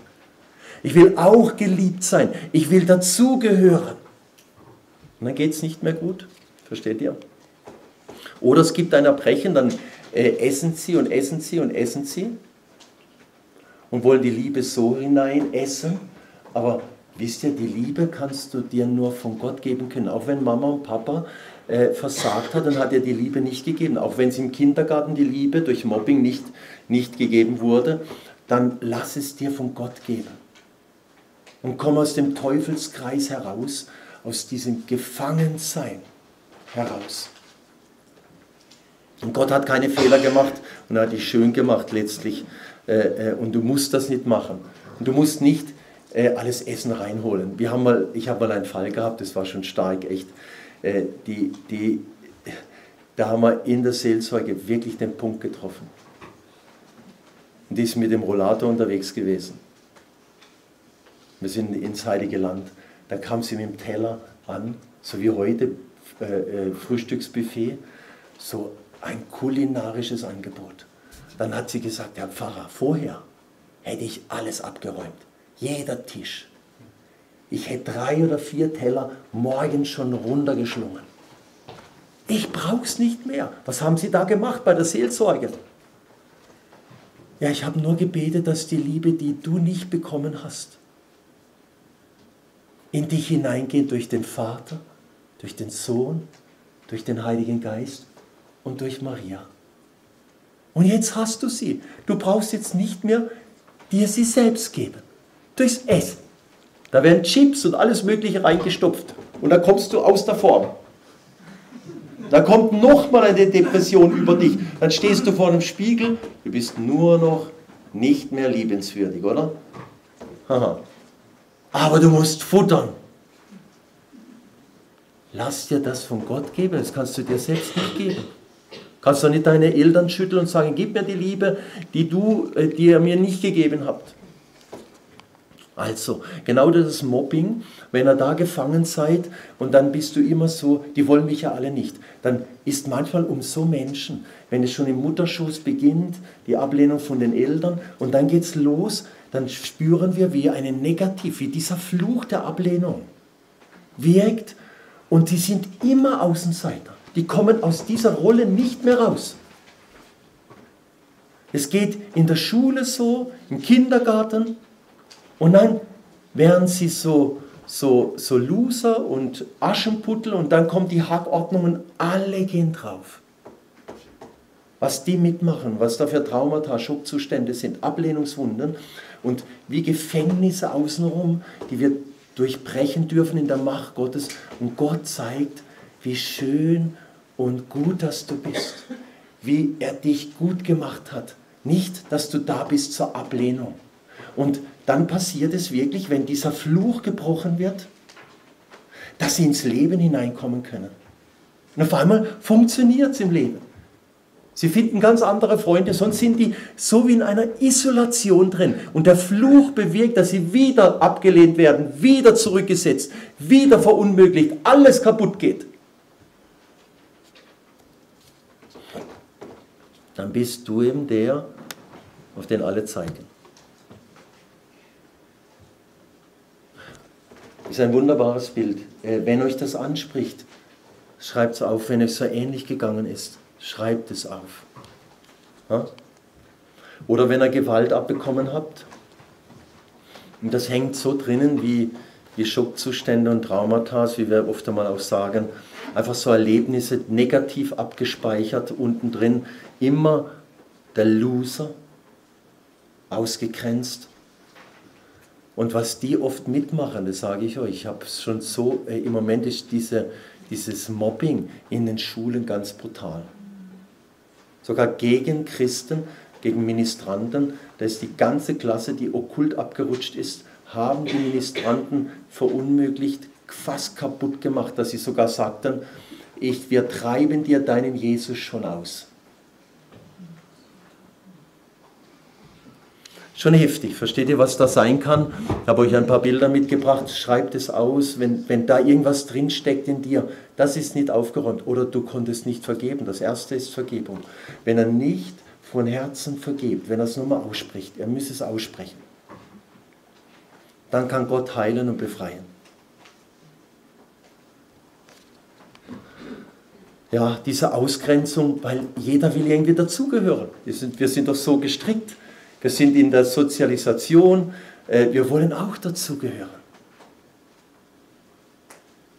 Ich will auch geliebt sein. Ich will dazugehören. Dann geht es nicht mehr gut. Versteht ihr? Oder es gibt ein Erbrechen, dann äh, essen sie und essen sie und essen sie und wollen die Liebe so hinein essen. Aber wisst ihr, die Liebe kannst du dir nur von Gott geben können. Auch wenn Mama und Papa äh, versagt hat, dann hat er die Liebe nicht gegeben. Auch wenn es im Kindergarten die Liebe durch Mobbing nicht, nicht gegeben wurde, dann lass es dir von Gott geben und komm aus dem Teufelskreis heraus, aus diesem Gefangensein heraus. Und Gott hat keine Fehler gemacht und hat dich schön gemacht letztlich. Äh, äh, und du musst das nicht machen. Und du musst nicht äh, alles Essen reinholen. Wir haben mal, ich habe mal einen Fall gehabt, das war schon stark, echt. Die, die, da haben wir in der Seelsorge wirklich den Punkt getroffen. Und die ist mit dem Rollator unterwegs gewesen. Wir sind ins Heilige Land. Da kam sie mit dem Teller an, so wie heute, äh, Frühstücksbuffet, so ein kulinarisches Angebot. Dann hat sie gesagt, Herr Pfarrer, vorher hätte ich alles abgeräumt. Jeder Tisch. Ich hätte drei oder vier Teller morgens schon runtergeschlungen. Ich brauch's nicht mehr. Was haben Sie da gemacht bei der Seelsorge? Ja, ich habe nur gebetet, dass die Liebe, die du nicht bekommen hast, in dich hineingeht durch den Vater, durch den Sohn, durch den Heiligen Geist und durch Maria. Und jetzt hast du sie. Du brauchst jetzt nicht mehr dir sie selbst geben. Durchs Essen. Da werden Chips und alles Mögliche reingestopft. Und da kommst du aus der Form. Da kommt nochmal eine Depression über dich. Dann stehst du vor einem Spiegel. Du bist nur noch nicht mehr liebenswürdig, oder? Haha. Aber du musst futtern. Lass dir das von Gott geben. Das kannst du dir selbst nicht geben. Kannst du nicht deine Eltern schütteln und sagen, gib mir die Liebe, die, du, äh, die ihr mir nicht gegeben habt. Also, genau das Mobbing, wenn ihr da gefangen seid und dann bist du immer so, die wollen mich ja alle nicht, dann ist manchmal um so Menschen, wenn es schon im Mutterschoß beginnt, die Ablehnung von den Eltern und dann geht es los, dann spüren wir, wie eine Negativ, wie dieser Fluch der Ablehnung wirkt und die sind immer Außenseiter die kommen aus dieser Rolle nicht mehr raus. Es geht in der Schule so, im Kindergarten und dann werden sie so, so, so Loser und Aschenputtel und dann kommt die Hackordnung und alle gehen drauf. Was die mitmachen, was da für Traumata, Schockzustände sind, Ablehnungswunden und wie Gefängnisse außenrum, die wir durchbrechen dürfen in der Macht Gottes. Und Gott zeigt, wie schön und gut, dass du bist, wie er dich gut gemacht hat. Nicht, dass du da bist zur Ablehnung. Und dann passiert es wirklich, wenn dieser Fluch gebrochen wird, dass sie ins Leben hineinkommen können. Und auf einmal funktioniert es im Leben. Sie finden ganz andere Freunde, sonst sind die so wie in einer Isolation drin. Und der Fluch bewirkt, dass sie wieder abgelehnt werden, wieder zurückgesetzt, wieder verunmöglicht, alles kaputt geht. dann bist du eben der, auf den alle zeigen. Ist ein wunderbares Bild. Äh, wenn euch das anspricht, schreibt es auf. Wenn es so ähnlich gegangen ist, schreibt es auf. Oder wenn ihr Gewalt abbekommen habt, und das hängt so drinnen wie, wie Schockzustände und Traumata, wie wir oft einmal auch sagen, einfach so Erlebnisse negativ abgespeichert unten drin, immer der Loser, ausgegrenzt. Und was die oft mitmachen, das sage ich euch, ich habe es schon so, äh, im Moment ist diese, dieses Mobbing in den Schulen ganz brutal. Sogar gegen Christen, gegen Ministranten, da ist die ganze Klasse, die okkult abgerutscht ist, haben die Ministranten verunmöglicht, fast kaputt gemacht, dass sie sogar sagten, ich, wir treiben dir deinen Jesus schon aus. Schon heftig, versteht ihr, was da sein kann? Ich habe euch ein paar Bilder mitgebracht, schreibt es aus, wenn, wenn da irgendwas drinsteckt in dir, das ist nicht aufgeräumt oder du konntest nicht vergeben. Das erste ist Vergebung. Wenn er nicht von Herzen vergibt, wenn er es nur mal ausspricht, er muss es aussprechen, dann kann Gott heilen und befreien. ja, diese Ausgrenzung, weil jeder will irgendwie dazugehören. Wir sind, wir sind doch so gestrickt. Wir sind in der Sozialisation. Äh, wir wollen auch dazugehören.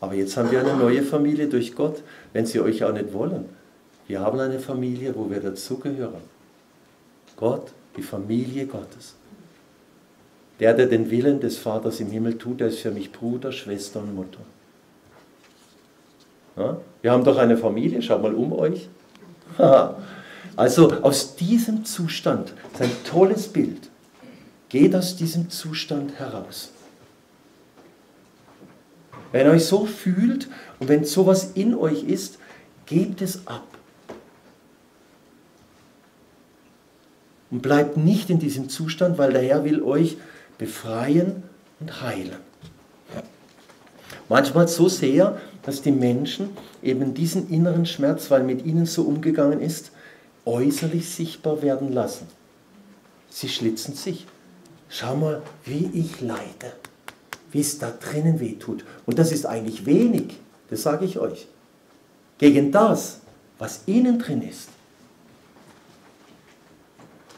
Aber jetzt haben wir eine neue Familie durch Gott, wenn sie euch auch nicht wollen. Wir haben eine Familie, wo wir dazugehören. Gott, die Familie Gottes. Der, der den Willen des Vaters im Himmel tut, der ist für mich Bruder, Schwester und Mutter. Ja? Wir haben doch eine Familie, schaut mal um euch. Also aus diesem Zustand, das ist ein tolles Bild, geht aus diesem Zustand heraus. Wenn ihr euch so fühlt und wenn sowas in euch ist, gebt es ab. Und bleibt nicht in diesem Zustand, weil der Herr will euch befreien und heilen. Manchmal so sehr, dass die Menschen eben diesen inneren Schmerz, weil mit ihnen so umgegangen ist, äußerlich sichtbar werden lassen. Sie schlitzen sich. Schau mal, wie ich leide, wie es da drinnen weh tut. Und das ist eigentlich wenig, das sage ich euch. Gegen das, was innen drin ist.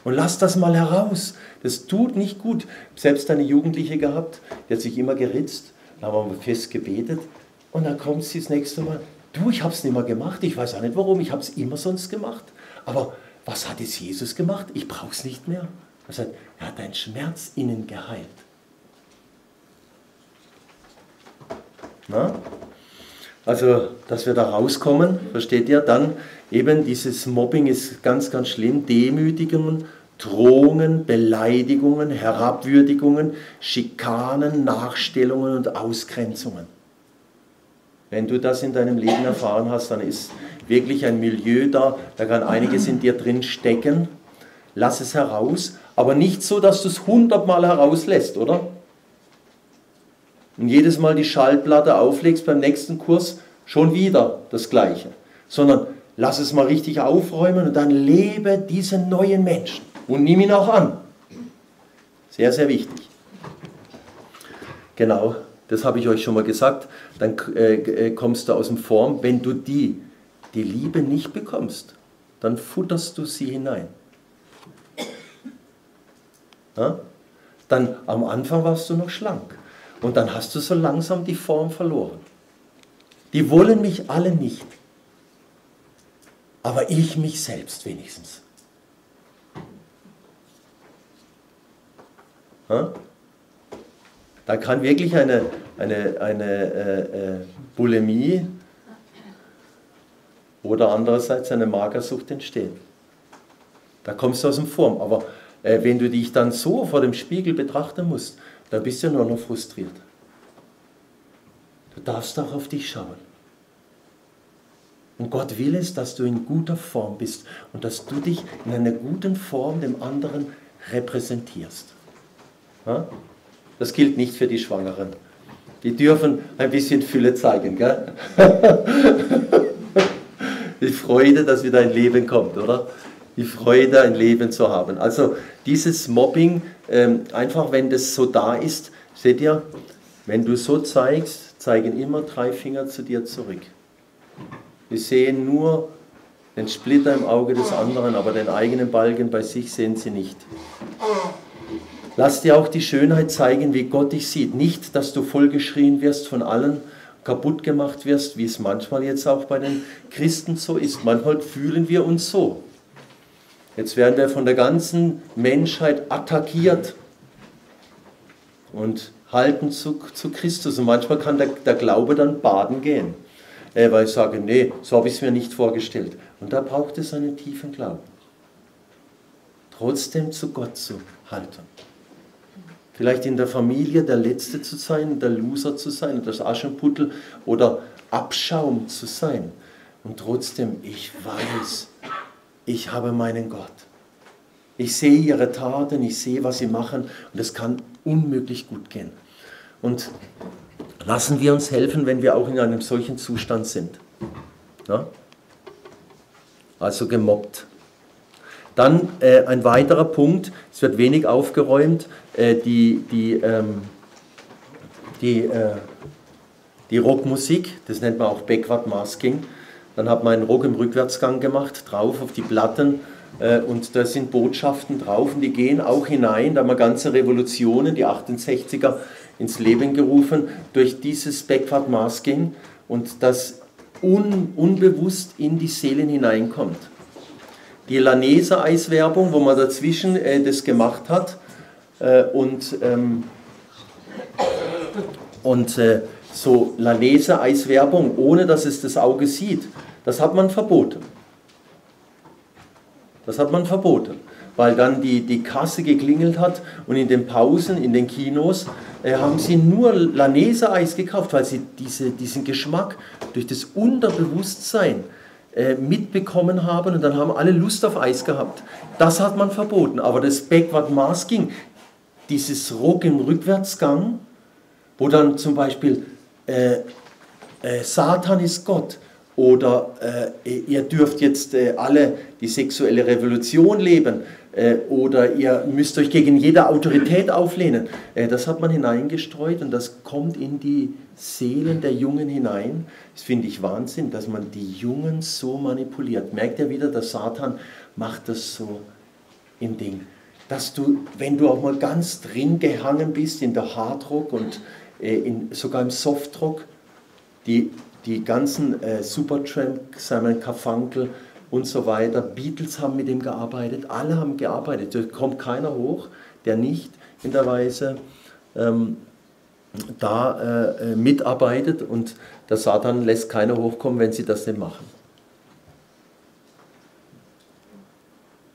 Und lass das mal heraus. Das tut nicht gut. Selbst eine Jugendliche gehabt, die hat sich immer geritzt. Da haben wir fest gebetet. Und dann kommt sie das nächste Mal. Du, ich habe es nicht mehr gemacht. Ich weiß auch nicht warum. Ich habe es immer sonst gemacht. Aber was hat jetzt Jesus gemacht? Ich brauche es nicht mehr. Er sagt, er hat deinen Schmerz innen geheilt. Na? Also, dass wir da rauskommen, versteht ihr? Dann eben dieses Mobbing ist ganz, ganz schlimm. Demütigungen, Drohungen, Beleidigungen, Herabwürdigungen, Schikanen, Nachstellungen und Ausgrenzungen. Wenn du das in deinem Leben erfahren hast, dann ist wirklich ein Milieu da, da kann einiges in dir drin stecken. Lass es heraus, aber nicht so, dass du es hundertmal herauslässt, oder? Und jedes Mal die Schallplatte auflegst beim nächsten Kurs, schon wieder das Gleiche. Sondern lass es mal richtig aufräumen und dann lebe diesen neuen Menschen und nimm ihn auch an. Sehr, sehr wichtig. Genau, das habe ich euch schon mal gesagt. Dann äh, äh kommst du aus dem Form, wenn du die, die Liebe nicht bekommst, dann futterst du sie hinein. Ja? Dann am Anfang warst du noch schlank und dann hast du so langsam die Form verloren. Die wollen mich alle nicht, aber ich mich selbst wenigstens. Ja? Da kann wirklich eine, eine, eine äh, äh, Bulimie oder andererseits eine Magersucht entstehen. Da kommst du aus dem Form. Aber äh, wenn du dich dann so vor dem Spiegel betrachten musst, dann bist du nur noch frustriert. Du darfst auch auf dich schauen. Und Gott will es, dass du in guter Form bist und dass du dich in einer guten Form dem anderen repräsentierst. Ja? Das gilt nicht für die Schwangeren. Die dürfen ein bisschen Fülle zeigen. Gell? die Freude, dass wieder ein Leben kommt, oder? Die Freude, ein Leben zu haben. Also dieses Mobbing, ähm, einfach wenn das so da ist, seht ihr, wenn du so zeigst, zeigen immer drei Finger zu dir zurück. Wir sehen nur den Splitter im Auge des anderen, aber den eigenen Balken bei sich sehen sie nicht. Lass dir auch die Schönheit zeigen, wie Gott dich sieht. Nicht, dass du vollgeschrien wirst von allen, kaputt gemacht wirst, wie es manchmal jetzt auch bei den Christen so ist. Manchmal fühlen wir uns so. Jetzt werden wir von der ganzen Menschheit attackiert und halten zu, zu Christus. Und manchmal kann der, der Glaube dann baden gehen, äh, weil ich sage, nee, so habe ich es mir nicht vorgestellt. Und da braucht es einen tiefen Glauben. Trotzdem zu Gott zu halten vielleicht in der Familie der Letzte zu sein, der Loser zu sein, das Aschenputtel oder Abschaum zu sein. Und trotzdem, ich weiß, ich habe meinen Gott. Ich sehe ihre Taten, ich sehe, was sie machen und es kann unmöglich gut gehen. Und lassen wir uns helfen, wenn wir auch in einem solchen Zustand sind. Ja? Also gemobbt. Dann äh, ein weiterer Punkt, es wird wenig aufgeräumt, die, die, ähm, die, äh, die Rockmusik, das nennt man auch Backward Masking. Dann hat man einen Rock im Rückwärtsgang gemacht, drauf auf die Platten äh, und da sind Botschaften drauf und die gehen auch hinein, da haben wir ganze Revolutionen, die 68er, ins Leben gerufen durch dieses Backward Masking und das un, unbewusst in die Seelen hineinkommt. Die Lanesa-Eiswerbung, wo man dazwischen äh, das gemacht hat, äh, und, ähm, und äh, so Lanese-Eiswerbung, ohne dass es das Auge sieht, das hat man verboten. Das hat man verboten, weil dann die, die Kasse geklingelt hat und in den Pausen, in den Kinos, äh, haben sie nur Lanese-Eis gekauft, weil sie diese, diesen Geschmack durch das Unterbewusstsein äh, mitbekommen haben und dann haben alle Lust auf Eis gehabt. Das hat man verboten, aber das Backward Masking, dieses Ruck im Rückwärtsgang, wo dann zum Beispiel äh, äh, Satan ist Gott oder äh, ihr dürft jetzt äh, alle die sexuelle Revolution leben äh, oder ihr müsst euch gegen jede Autorität auflehnen. Äh, das hat man hineingestreut und das kommt in die Seelen der Jungen hinein. Das finde ich Wahnsinn, dass man die Jungen so manipuliert. Merkt ihr wieder, der Satan macht das so im Ding. Dass du, wenn du auch mal ganz drin gehangen bist in der Hardrock und äh, in, sogar im Softrock, die, die ganzen äh, Supertramp, Simon Carfunkel und so weiter, Beatles haben mit ihm gearbeitet, alle haben gearbeitet. Da kommt keiner hoch, der nicht in der Weise ähm, da äh, äh, mitarbeitet und der Satan lässt keiner hochkommen, wenn sie das nicht machen.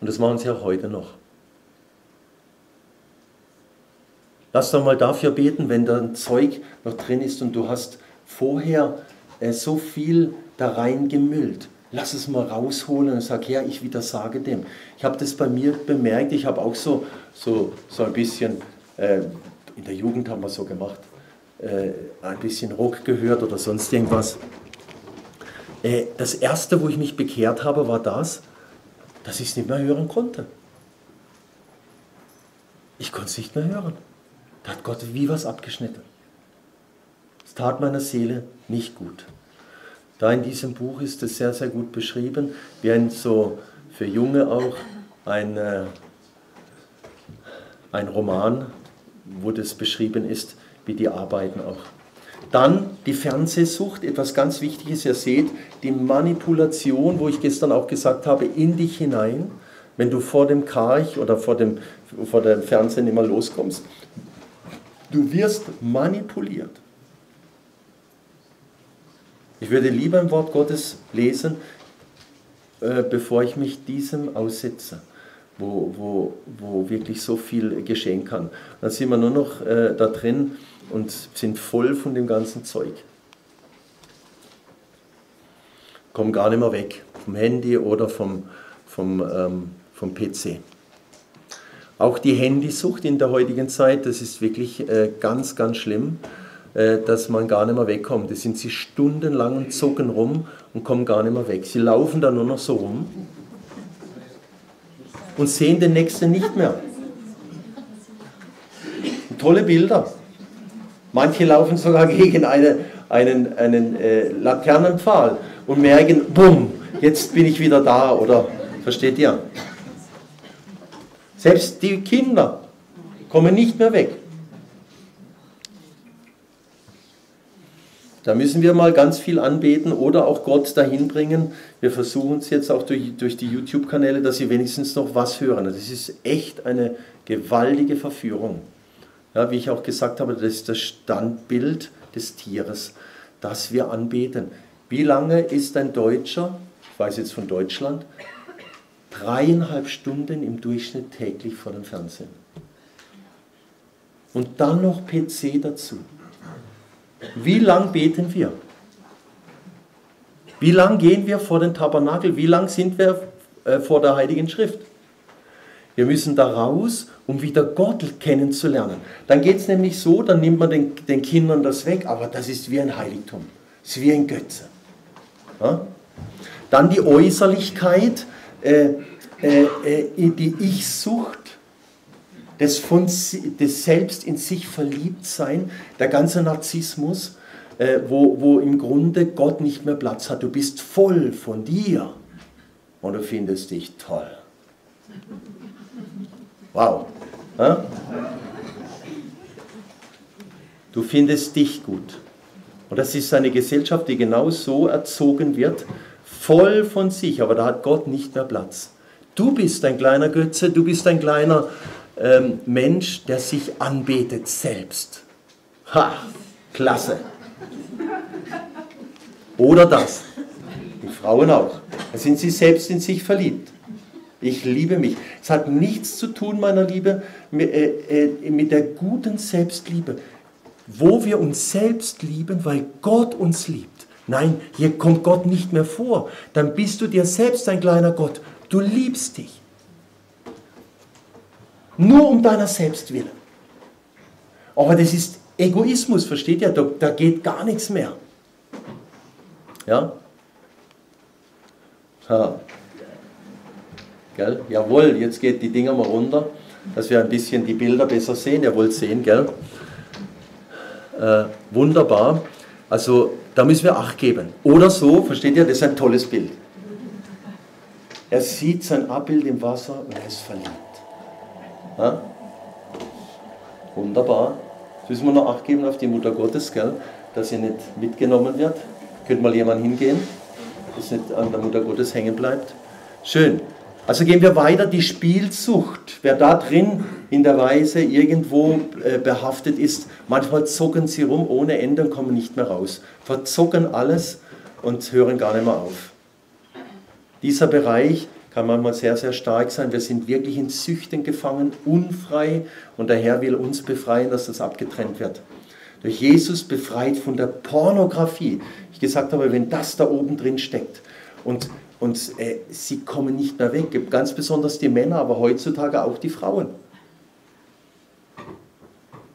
Und das machen sie auch heute noch. Lass doch mal dafür beten, wenn da ein Zeug noch drin ist und du hast vorher äh, so viel da rein gemüllt. Lass es mal rausholen und sag, ja, ich widersage dem. Ich habe das bei mir bemerkt, ich habe auch so, so, so ein bisschen, äh, in der Jugend haben wir so gemacht, äh, ein bisschen Rock gehört oder sonst irgendwas. Äh, das erste, wo ich mich bekehrt habe, war das, dass ich es nicht mehr hören konnte. Ich konnte es nicht mehr hören. Da hat Gott wie was abgeschnitten. Es tat meiner Seele nicht gut. Da in diesem Buch ist es sehr, sehr gut beschrieben, wie ein so für Junge auch ein, äh, ein Roman, wo das beschrieben ist, wie die arbeiten auch. Dann die Fernsehsucht, etwas ganz Wichtiges, ihr seht, die Manipulation, wo ich gestern auch gesagt habe, in dich hinein, wenn du vor dem Karch oder vor dem, vor dem Fernsehen immer loskommst. Du wirst manipuliert. Ich würde lieber ein Wort Gottes lesen, äh, bevor ich mich diesem aussetze, wo, wo, wo wirklich so viel geschehen kann. Dann sind wir nur noch äh, da drin und sind voll von dem ganzen Zeug. Kommen gar nicht mehr weg, vom Handy oder vom, vom, ähm, vom PC. Auch die Handysucht in der heutigen Zeit, das ist wirklich äh, ganz, ganz schlimm. Äh, dass man gar nicht mehr wegkommt. Da sind sie stundenlang und zucken rum und kommen gar nicht mehr weg. Sie laufen da nur noch so rum und sehen den nächsten nicht mehr. Tolle Bilder. Manche laufen sogar gegen eine, einen, einen äh, Laternenpfahl und merken, bumm, jetzt bin ich wieder da oder versteht ihr? Selbst die Kinder kommen nicht mehr weg. Da müssen wir mal ganz viel anbeten oder auch Gott dahin bringen. Wir versuchen es jetzt auch durch, durch die YouTube-Kanäle, dass sie wenigstens noch was hören. Das ist echt eine gewaltige Verführung. Ja, wie ich auch gesagt habe, das ist das Standbild des Tieres, das wir anbeten. Wie lange ist ein Deutscher, ich weiß jetzt von Deutschland, dreieinhalb Stunden im Durchschnitt täglich vor dem Fernsehen? Und dann noch PC dazu. Wie lang beten wir? Wie lang gehen wir vor den Tabernakel? Wie lang sind wir äh, vor der Heiligen Schrift? Wir müssen da raus, um wieder Gott kennenzulernen. Dann geht es nämlich so, dann nimmt man den, den, Kindern das weg, aber das ist wie ein Heiligtum. Das ist wie ein Götze. Ja? Dann die Äußerlichkeit, äh, äh, äh die Ich-Sucht, das, das Selbst in sich verliebt sein, der ganze Narzissmus, äh, wo, wo im Grunde Gott nicht mehr Platz hat. Du bist voll von dir und du findest dich toll. Wow. Ja? Du findest dich gut. Und das ist eine Gesellschaft, die genau so erzogen wird, voll von sich, aber da hat Gott nicht mehr Platz. Du bist ein kleiner Götze, du bist ein kleiner ähm, Mensch, der sich anbetet selbst. Ha, klasse. Oder das. Die Frauen auch. Da sind sie selbst in sich verliebt. Ich liebe mich. Es hat nichts zu tun, meiner Liebe, mit, äh, äh, mit der guten Selbstliebe, wo wir uns selbst lieben, weil Gott uns liebt. Nein, hier kommt Gott nicht mehr vor. Dann bist du dir selbst ein kleiner Gott. Du liebst dich. Nur um deiner selbst willen. Aber das ist Egoismus, versteht ihr? Da, da geht gar nichts mehr. Ja? Ha. Gell? Jawohl, jetzt geht die Dinger mal runter, dass wir ein bisschen die Bilder besser sehen. Ihr wollt sehen, gell? Äh, wunderbar. Also da müssen wir Acht geben. Oder so, versteht ihr, das ist ein tolles Bild. Er sieht sein Abbild im Wasser und er ist verliebt. Ja? Wunderbar. Jetzt müssen wir noch Acht geben auf die Mutter Gottes, gell? dass sie nicht mitgenommen wird. Könnte mal jemand hingehen, dass nicht an der Mutter Gottes hängen bleibt. Schön. Also gehen wir weiter, die Spielsucht. Wer da drin in der Weise irgendwo äh, behaftet ist, manchmal zocken sie rum ohne Ende und kommen nicht mehr raus. Verzocken alles und hören gar nicht mehr auf. Dieser Bereich kann manchmal sehr, sehr stark sein. Wir sind wirklich in Süchten gefangen, unfrei und der Herr will uns befreien, dass das abgetrennt wird. Durch Jesus befreit von der Pornografie. Ich gesagt habe, wenn das da oben drin steckt und und äh, sie kommen nicht mehr weg. Ganz besonders die Männer, aber heutzutage auch die Frauen.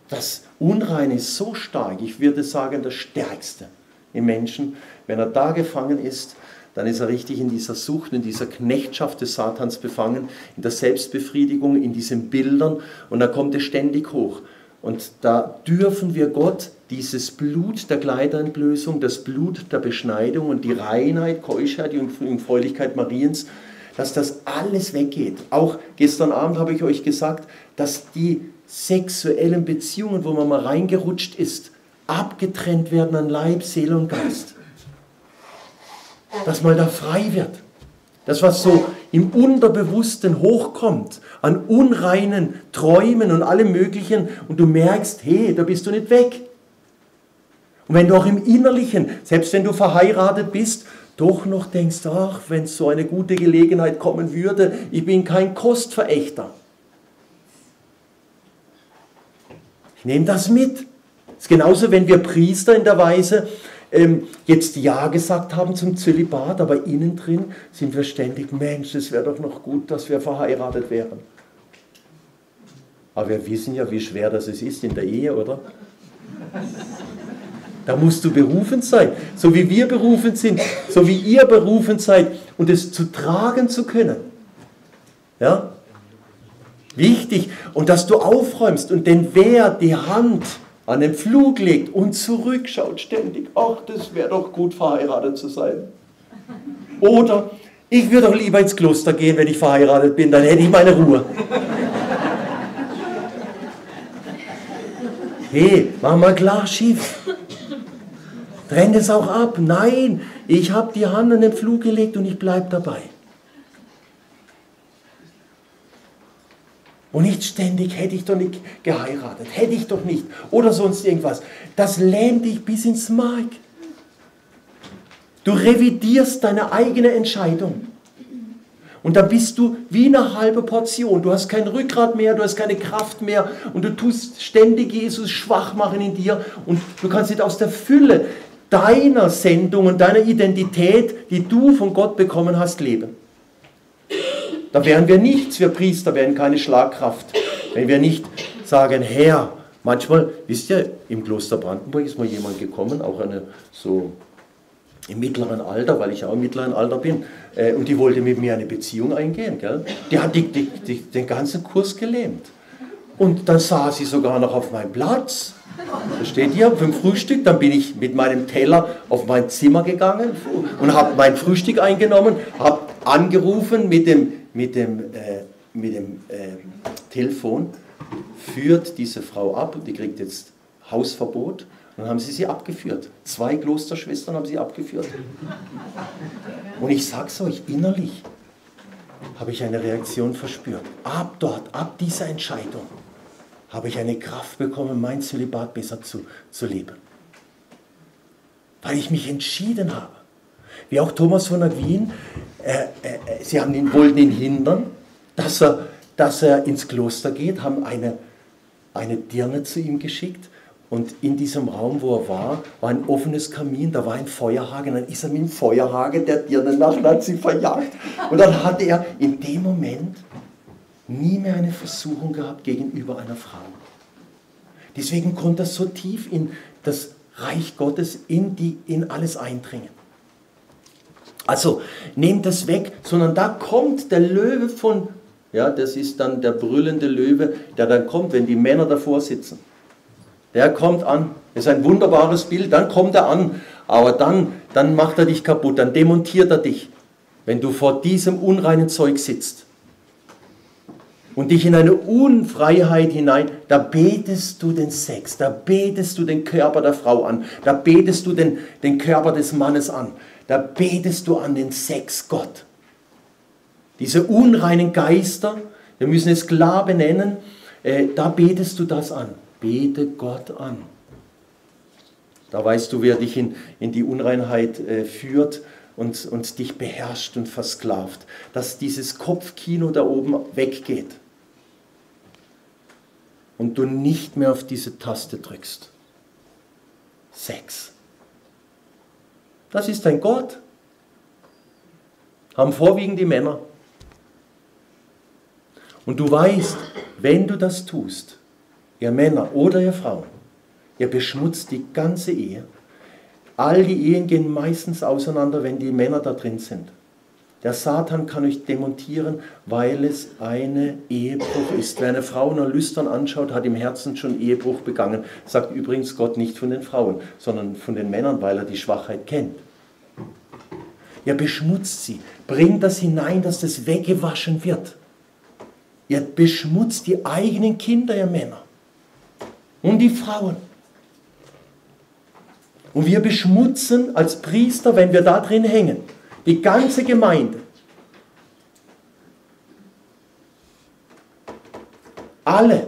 Das Unreine ist so stark, ich würde sagen, das Stärkste im Menschen. Wenn er da gefangen ist, dann ist er richtig in dieser Sucht, in dieser Knechtschaft des Satans befangen, in der Selbstbefriedigung, in diesen Bildern und da kommt es ständig hoch. Und da dürfen wir Gott dieses Blut der Kleiderentblößung, das Blut der Beschneidung und die Reinheit, Keuschheit und Freudigkeit Mariens, dass das alles weggeht. Auch gestern Abend habe ich euch gesagt, dass die sexuellen Beziehungen, wo man mal reingerutscht ist, abgetrennt werden an Leib, Seele und Geist. Dass man da frei wird. Das, was so im Unterbewussten hochkommt, an unreinen Träumen und allem Möglichen, und du merkst, hey, da bist du nicht weg. Und wenn du auch im Innerlichen, selbst wenn du verheiratet bist, doch noch denkst, ach, wenn so eine gute Gelegenheit kommen würde, ich bin kein Kostverächter. Ich nehme das mit. Das ist genauso, wenn wir Priester in der Weise ähm, jetzt Ja gesagt haben zum Zölibat, aber innen drin sind wir ständig, Mensch, es wäre doch noch gut, dass wir verheiratet wären. Aber wir wissen ja, wie schwer das ist in der Ehe, oder? Da musst du berufen sein, so wie wir berufen sind, so wie ihr berufen seid und es zu tragen zu können. Ja? Wichtig. Und dass du aufräumst und denn wer die Hand an den Flug legt und zurückschaut ständig, ach, das wäre doch gut verheiratet zu sein. Oder ich würde doch lieber ins Kloster gehen, wenn ich verheiratet bin, dann hätte ich meine Ruhe. Hey, mach mal klar schief. Trennt es auch ab. Nein, ich habe die Hand an den Flug gelegt und ich bleibe dabei. Und nicht ständig, hätte ich doch nicht geheiratet, hätte ich doch nicht oder sonst irgendwas. Das lähmt dich bis ins Mark. Du revidierst deine eigene Entscheidung. Und dann bist du wie eine halbe Portion. Du hast kein Rückgrat mehr, du hast keine Kraft mehr und du tust ständig Jesus schwach machen in dir und du kannst nicht aus der Fülle deiner Sendung und deiner Identität, die du von Gott bekommen hast, leben. Da wären wir nichts, wir Priester wären keine Schlagkraft, wenn wir nicht sagen, Herr, manchmal, wisst ihr, im Kloster Brandenburg ist mal jemand gekommen, auch eine so im mittleren Alter, weil ich auch im mittleren Alter bin, äh, und die wollte mit mir eine Beziehung eingehen. Gell? Die hat die, die, die, den ganzen Kurs gelähmt. Und dann saß sie sogar noch auf meinem Platz. Da steht hier beim Frühstück, dann bin ich mit meinem Teller auf mein Zimmer gegangen und habe mein Frühstück eingenommen, habe angerufen mit dem, mit dem, äh, mit dem äh, Telefon, führt diese Frau ab, die kriegt jetzt Hausverbot. Dann haben sie sie abgeführt. Zwei Klosterschwestern haben sie abgeführt. Und ich sag's euch, innerlich habe ich eine Reaktion verspürt. Ab dort, ab dieser Entscheidung habe ich eine Kraft bekommen, mein Zölibat besser zu, zu leben. Weil ich mich entschieden habe. Wie auch Thomas von Aquin, äh, äh, sie haben ihn, wollten ihn hindern, dass er, dass er ins Kloster geht, haben eine, eine Dirne zu ihm geschickt. Und in diesem Raum, wo er war, war ein offenes Kamin, da war ein Feuerhaken. Dann ist er mit dem Feuerhaken der Dirne nach sie verjagt. Und dann hatte er in dem Moment nie mehr eine Versuchung gehabt gegenüber einer Frau. Deswegen konnte er so tief in das Reich Gottes, in, die, in alles eindringen. Also nehmt das weg, sondern da kommt der Löwe von, ja, das ist dann der brüllende Löwe, der dann kommt, wenn die Männer davor sitzen. Der kommt an. Ist ein wunderbares Bild, dann kommt er an, aber dann, dann macht er dich kaputt, dann demontiert er dich, wenn du vor diesem unreinen Zeug sitzt und dich in eine Unfreiheit hinein, da betest du den Sex, da betest du den Körper der Frau an, da betest du den, den Körper des Mannes an, da betest du an den Sexgott. Diese unreinen Geister, wir müssen es klar benennen, äh, da betest du das an. Bete Gott an. Da weißt du, wer dich in, in die Unreinheit äh, führt und, und dich beherrscht und versklavt. Dass dieses Kopfkino da oben weggeht und du nicht mehr auf diese Taste drückst. Sex. Das ist dein Gott. Haben vorwiegend die Männer. Und du weißt, wenn du das tust, ihr Männer oder ihr Frauen, ihr beschmutzt die ganze Ehe. All die Ehen gehen meistens auseinander, wenn die Männer da drin sind. Der Satan kann euch demontieren, weil es eine Ehebruch ist. Wer eine Frau nur lüstern anschaut, hat im Herzen schon Ehebruch begangen. Sagt übrigens Gott nicht von den Frauen, sondern von den Männern, weil er die Schwachheit kennt. Ihr beschmutzt sie, bringt das hinein, dass das weggewaschen wird. Ihr beschmutzt die eigenen Kinder, ihr Männer. Und die Frauen. Und wir beschmutzen als Priester, wenn wir da drin hängen die ganze Gemeinde. Alle.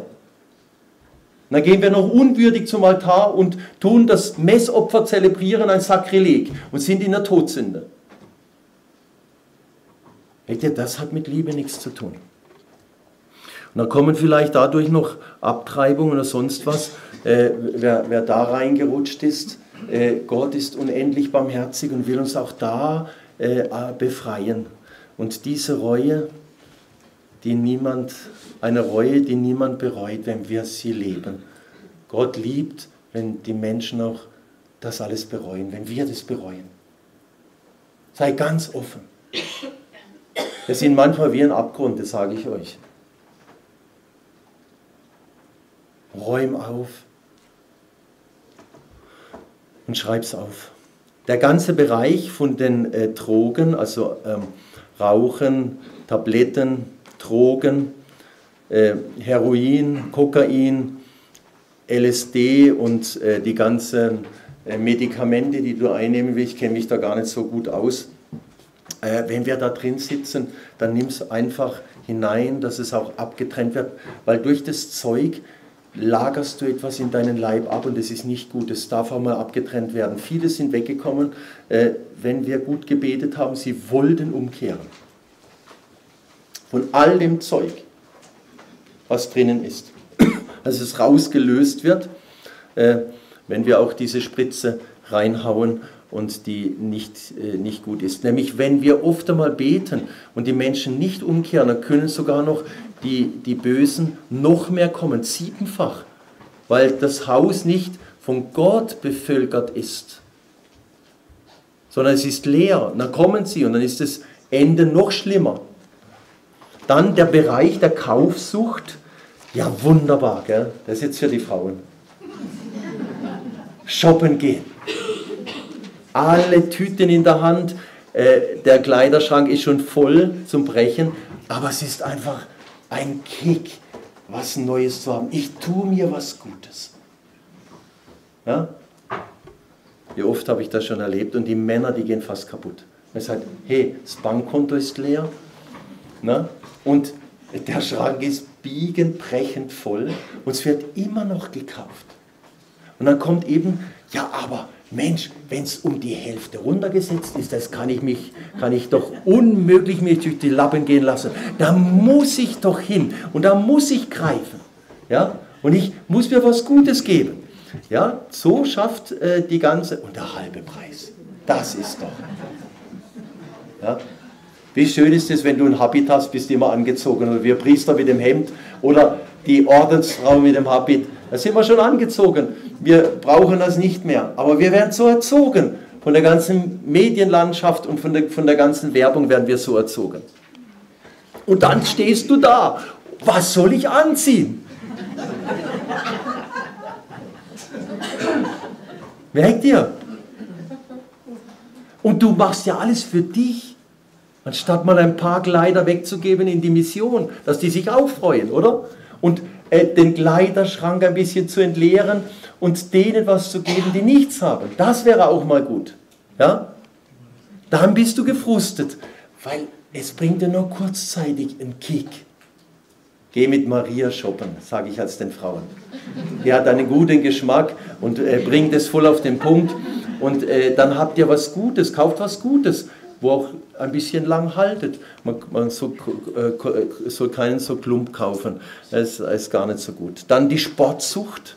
Dann gehen wir noch unwürdig zum Altar und tun das Messopfer zelebrieren, ein Sakrileg und sind in der Todsünde. Das hat mit Liebe nichts zu tun. Und dann kommen vielleicht dadurch noch Abtreibungen oder sonst was. Äh, wer, wer da reingerutscht ist, äh, Gott ist unendlich barmherzig und will uns auch da äh, befreien. Und diese Reue, die niemand, eine Reue, die niemand bereut, wenn wir sie leben. Gott liebt, wenn die Menschen auch das alles bereuen, wenn wir das bereuen. Sei ganz offen. Wir sind manchmal wie ein Abgrund, das sage ich euch. Räum auf und schreib's auf. Der ganze Bereich von den äh, Drogen, also ähm, Rauchen, Tabletten, Drogen, äh, Heroin, Kokain, LSD und äh, die ganzen äh, Medikamente, die du einnehmen willst, kenne mich da gar nicht so gut aus. Äh, wenn wir da drin sitzen, dann nimm es einfach hinein, dass es auch abgetrennt wird, weil durch das Zeug lagerst du etwas in deinen Leib ab und das ist nicht gut. Das darf auch mal abgetrennt werden. Viele sind weggekommen, äh, wenn wir gut gebetet haben, sie wollten umkehren. Von all dem Zeug, was drinnen ist. Also es rausgelöst wird, äh, wenn wir auch diese Spritze reinhauen und die nicht, äh, nicht gut ist. Nämlich wenn wir oft einmal beten und die Menschen nicht umkehren, dann können sogar noch die, die Bösen noch mehr kommen, siebenfach, weil das Haus nicht von Gott bevölkert ist, sondern es ist leer. Und dann kommen sie und dann ist das Ende noch schlimmer. Dann der Bereich der Kaufsucht. Ja, wunderbar, gell? das ist jetzt für die Frauen. Shoppen gehen. Alle Tüten in der Hand. Äh, der Kleiderschrank ist schon voll zum Brechen. Aber es ist einfach ein Kick, was Neues zu haben. Ich tue mir was Gutes. Ja? Wie oft habe ich das schon erlebt und die Männer, die gehen fast kaputt. Man sagt, hey, das Bankkonto ist leer ne? und der Schrank ist biegend, und es wird immer noch gekauft. Und dann kommt eben, ja, aber Mensch, wenn es um die Hälfte runtergesetzt ist, das kann ich mich, kann ich doch unmöglich mir durch die Lappen gehen lassen. Da muss ich doch hin und da muss ich greifen. Ja? Und ich muss mir was Gutes geben. Ja? So schafft äh, die ganze, und der halbe Preis. Das ist doch. Ja? Wie schön ist es, wenn du ein Habit hast, bist immer angezogen. Oder wir Priester mit dem Hemd oder die Ordensfrau mit dem Habit. Da sind wir schon angezogen. Wir brauchen das nicht mehr. Aber wir werden so erzogen. Von der ganzen Medienlandschaft und von der, von der ganzen Werbung werden wir so erzogen. Und dann stehst du da. Was soll ich anziehen? Merkt ihr? Und du machst ja alles für dich, anstatt mal ein paar Kleider wegzugeben in die Mission, dass die sich auch freuen, oder? Und äh, den Kleiderschrank ein bisschen zu entleeren und denen was zu geben, die nichts haben. Das wäre auch mal gut. Ja? Dann bist du gefrustet, weil es bringt dir nur kurzzeitig einen Kick. Geh mit Maria shoppen, sage ich als den Frauen. Die hat einen guten Geschmack und äh, bringt es voll auf den Punkt. Und äh, dann habt ihr was Gutes, kauft was Gutes, wo auch ein bisschen lang haltet. Man, man so, äh, soll keinen so Klump kaufen, das ist gar nicht so gut. Dann die Sportsucht.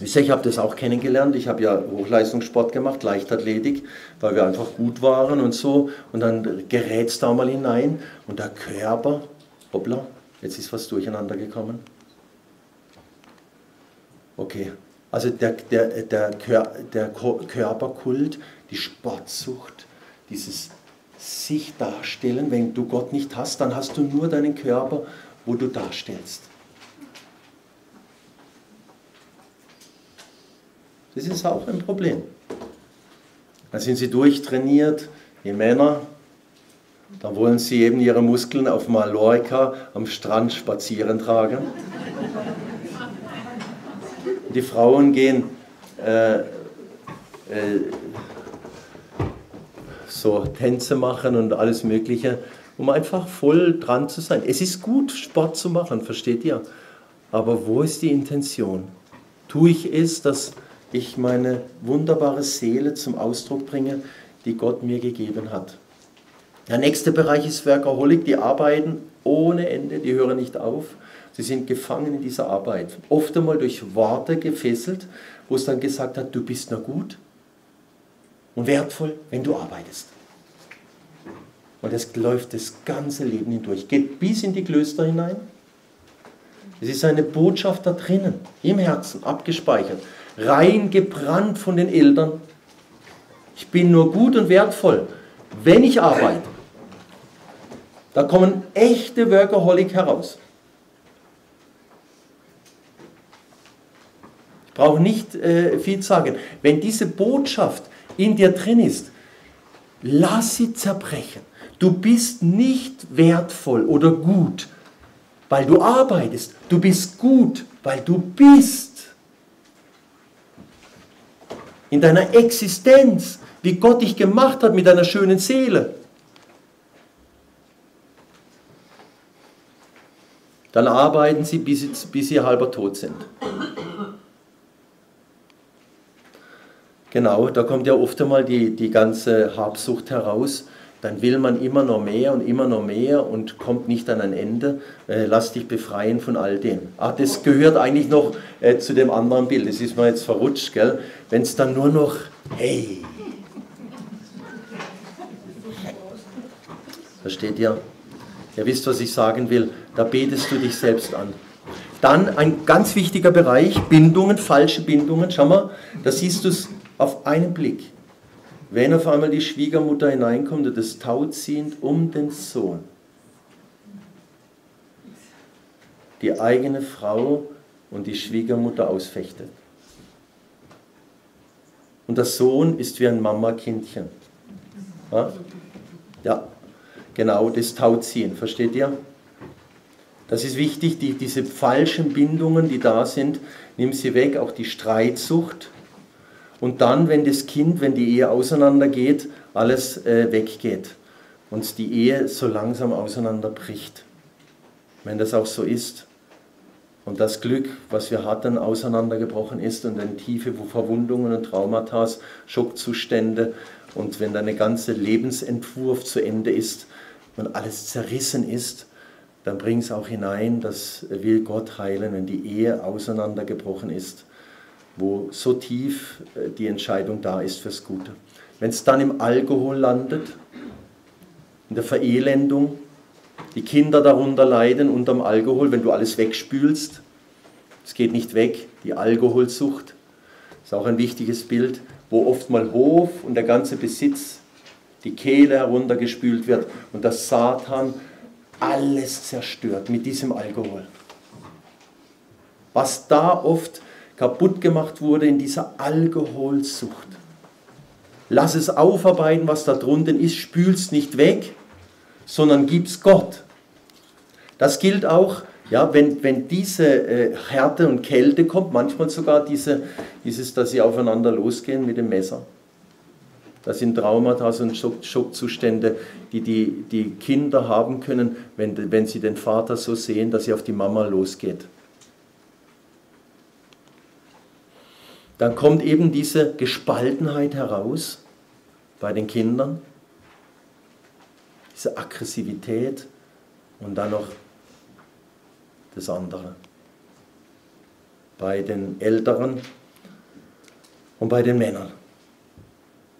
Ich habe das auch kennengelernt. Ich habe ja Hochleistungssport gemacht, Leichtathletik, weil wir einfach gut waren und so. Und dann gerät es da mal hinein und der Körper, hoppla, Jetzt ist was durcheinander gekommen. Okay, also der, der, der, der Körperkult, die Sportsucht, dieses sich darstellen, wenn du Gott nicht hast, dann hast du nur deinen Körper, wo du darstellst. Das ist auch ein Problem. Dann sind sie durchtrainiert, die Männer, dann wollen sie eben ihre Muskeln auf Mallorca am Strand spazieren tragen. Die Frauen gehen äh, äh, so Tänze machen und alles Mögliche, um einfach voll dran zu sein. Es ist gut, Sport zu machen, versteht ihr? Aber wo ist die Intention? Tue ich es, dass ich meine wunderbare Seele zum Ausdruck bringe, die Gott mir gegeben hat? Der nächste Bereich ist Workaholic, die arbeiten ohne Ende, die hören nicht auf. Sie sind gefangen in dieser Arbeit. Oft einmal durch Worte gefesselt, wo es dann gesagt hat, du bist nur gut und wertvoll, wenn du arbeitest. Und das läuft das ganze Leben hindurch, geht bis in die Klöster hinein. Es ist eine Botschaft da drinnen, im Herzen, abgespeichert, rein gebrannt von den Eltern. Ich bin nur gut und wertvoll, wenn ich arbeite. Da kommen echte Workaholic heraus. Ich brauche nicht äh, viel sagen. Wenn diese Botschaft in dir drin ist, lass sie zerbrechen. Du bist nicht wertvoll oder gut, weil du arbeitest. Du bist gut, weil du bist. In deiner Existenz, wie Gott dich gemacht hat mit deiner schönen Seele. Dann arbeiten sie, bis, sie, bis sie halber tot sind. Genau, da kommt ja oft einmal die, die ganze Habsucht heraus. Dann will man immer noch mehr und immer noch mehr und kommt nicht an ein Ende. Äh, lass dich befreien von all dem. Ach, das gehört eigentlich noch äh, zu dem anderen Bild. Das ist mir jetzt verrutscht, gell? Wenn es dann nur noch, hey. Versteht ihr? Ihr wisst, was ich sagen will. Da betest du dich selbst an. Dann ein ganz wichtiger Bereich, Bindungen, falsche Bindungen. Schau mal, da siehst du es auf einen Blick. Wenn auf einmal die Schwiegermutter hineinkommt und das Tau ziehend um den Sohn, die eigene Frau und die Schwiegermutter ausfechtet. Und der Sohn ist wie ein Mama-Kindchen. Ja? ja, genau, das Tauziehen, versteht ihr? Das ist wichtig, die, diese falschen Bindungen, die da sind, nimm sie weg, auch die Streitsucht. Und dann, wenn das Kind, wenn die Ehe auseinandergeht, alles äh, weggeht und die Ehe so langsam auseinanderbricht. Wenn das auch so ist, und das Glück, was wir hatten, auseinandergebrochen ist und dann tiefe Verwundungen und Traumata, Schockzustände und wenn dein ganzer Lebensentwurf zu Ende ist und alles zerrissen ist, dann bring es auch hinein, das will Gott heilen, wenn die Ehe auseinandergebrochen ist, wo so tief äh, die Entscheidung da ist fürs Gute. Wenn es dann im Alkohol landet, in der Verelendung, die Kinder darunter leiden unterm Alkohol, wenn du alles wegspülst, es geht nicht weg, die Alkoholsucht, ist auch ein wichtiges Bild, wo oft mal Hof und der ganze Besitz, die Kehle heruntergespült wird und das Satan alles zerstört mit diesem Alkohol. Was da oft kaputt gemacht wurde in dieser Alkoholsucht. Lass es aufarbeiten, was da drunten ist, spül's nicht weg, sondern gib's Gott. Das gilt auch, ja, wenn, wenn diese äh, Härte und Kälte kommt, manchmal sogar diese, dieses, dass sie aufeinander losgehen mit dem Messer. Das sind Traumata und Schockzustände, die, die die Kinder haben können, wenn, wenn sie den Vater so sehen, dass sie auf die Mama losgeht. Dann kommt eben diese Gespaltenheit heraus bei den Kindern, diese Aggressivität und dann noch das andere. Bei den Älteren und bei den Männern.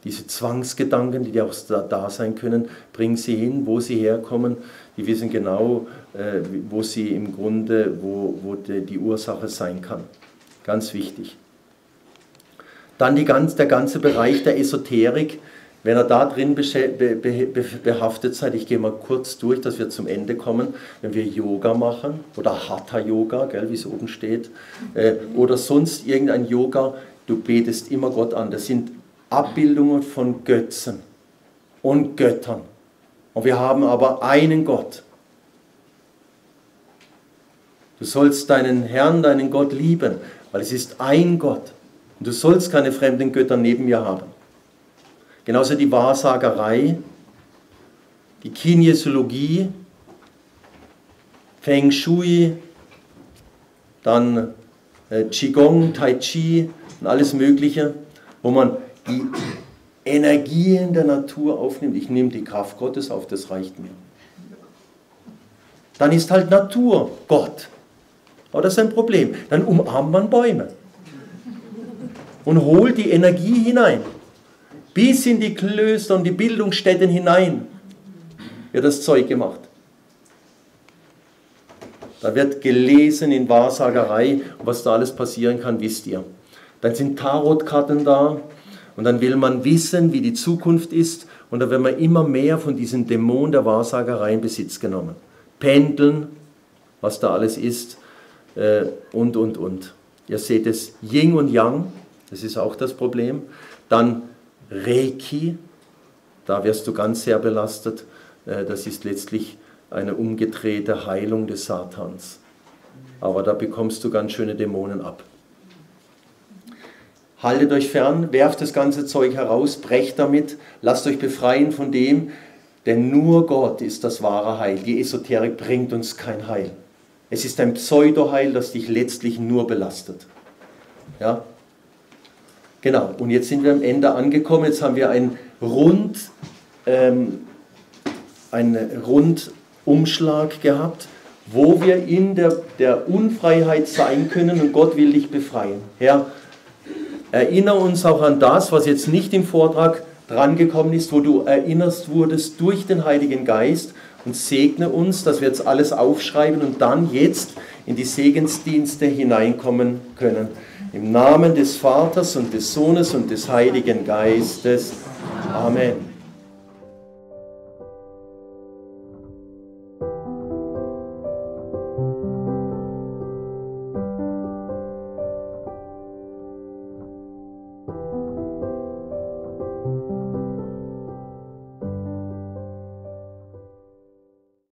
Diese Zwangsgedanken, die auch da sein können, bringen sie hin, wo sie herkommen. Die wissen genau, äh, wo sie im Grunde, wo, wo die Ursache sein kann. Ganz wichtig. Dann die ganz, der ganze Bereich der Esoterik, wenn er da drin behaftet seid, ich gehe mal kurz durch, dass wir zum Ende kommen, wenn wir Yoga machen oder Hatha Yoga, gell, wie es oben steht, äh, oder sonst irgendein Yoga, du betest immer Gott an. Das sind Abbildungen von Götzen und Göttern. Und wir haben aber einen Gott. Du sollst deinen Herrn, deinen Gott lieben, weil es ist ein Gott. Und du sollst keine fremden Götter neben mir haben. Genauso die Wahrsagerei, die Kinesiologie, Feng Shui, dann äh, Qigong, Tai Chi und alles Mögliche, wo man die Energien der Natur aufnimmt. Ich nehme die Kraft Gottes auf, das reicht mir. Dann ist halt Natur Gott. Aber das ist ein Problem. Dann umarmt man Bäume und holt die Energie hinein. Bis in die Klöster und die Bildungsstätten hinein wird das Zeug gemacht. Da wird gelesen in Wahrsagerei, was da alles passieren kann, wisst ihr. Dann sind Tarotkarten da, und dann will man wissen, wie die Zukunft ist. Und dann wird man immer mehr von diesen Dämonen der Wahrsagerei in Besitz genommen. Pendeln, was da alles ist äh, und, und, und. Ihr seht es, Yin und Yang, das ist auch das Problem. Dann Reiki, da wirst du ganz sehr belastet. Äh, das ist letztlich eine umgedrehte Heilung des Satans. Aber da bekommst du ganz schöne Dämonen ab. Haltet euch fern, werft das ganze Zeug heraus, brecht damit, lasst euch befreien von dem, denn nur Gott ist das wahre Heil. Die Esoterik bringt uns kein Heil. Es ist ein Pseudoheil, das dich letztlich nur belastet. Ja? Genau, und jetzt sind wir am Ende angekommen. Jetzt haben wir einen Rund, ähm, einen Rundumschlag gehabt, wo wir in der, der Unfreiheit sein können und Gott will dich befreien. Herr, Erinnere uns auch an das, was jetzt nicht im Vortrag drangekommen ist, wo du erinnerst wurdest durch den Heiligen Geist und segne uns, dass wir jetzt alles aufschreiben und dann jetzt in die Segensdienste hineinkommen können. Im Namen des Vaters und des Sohnes und des Heiligen Geistes. Amen.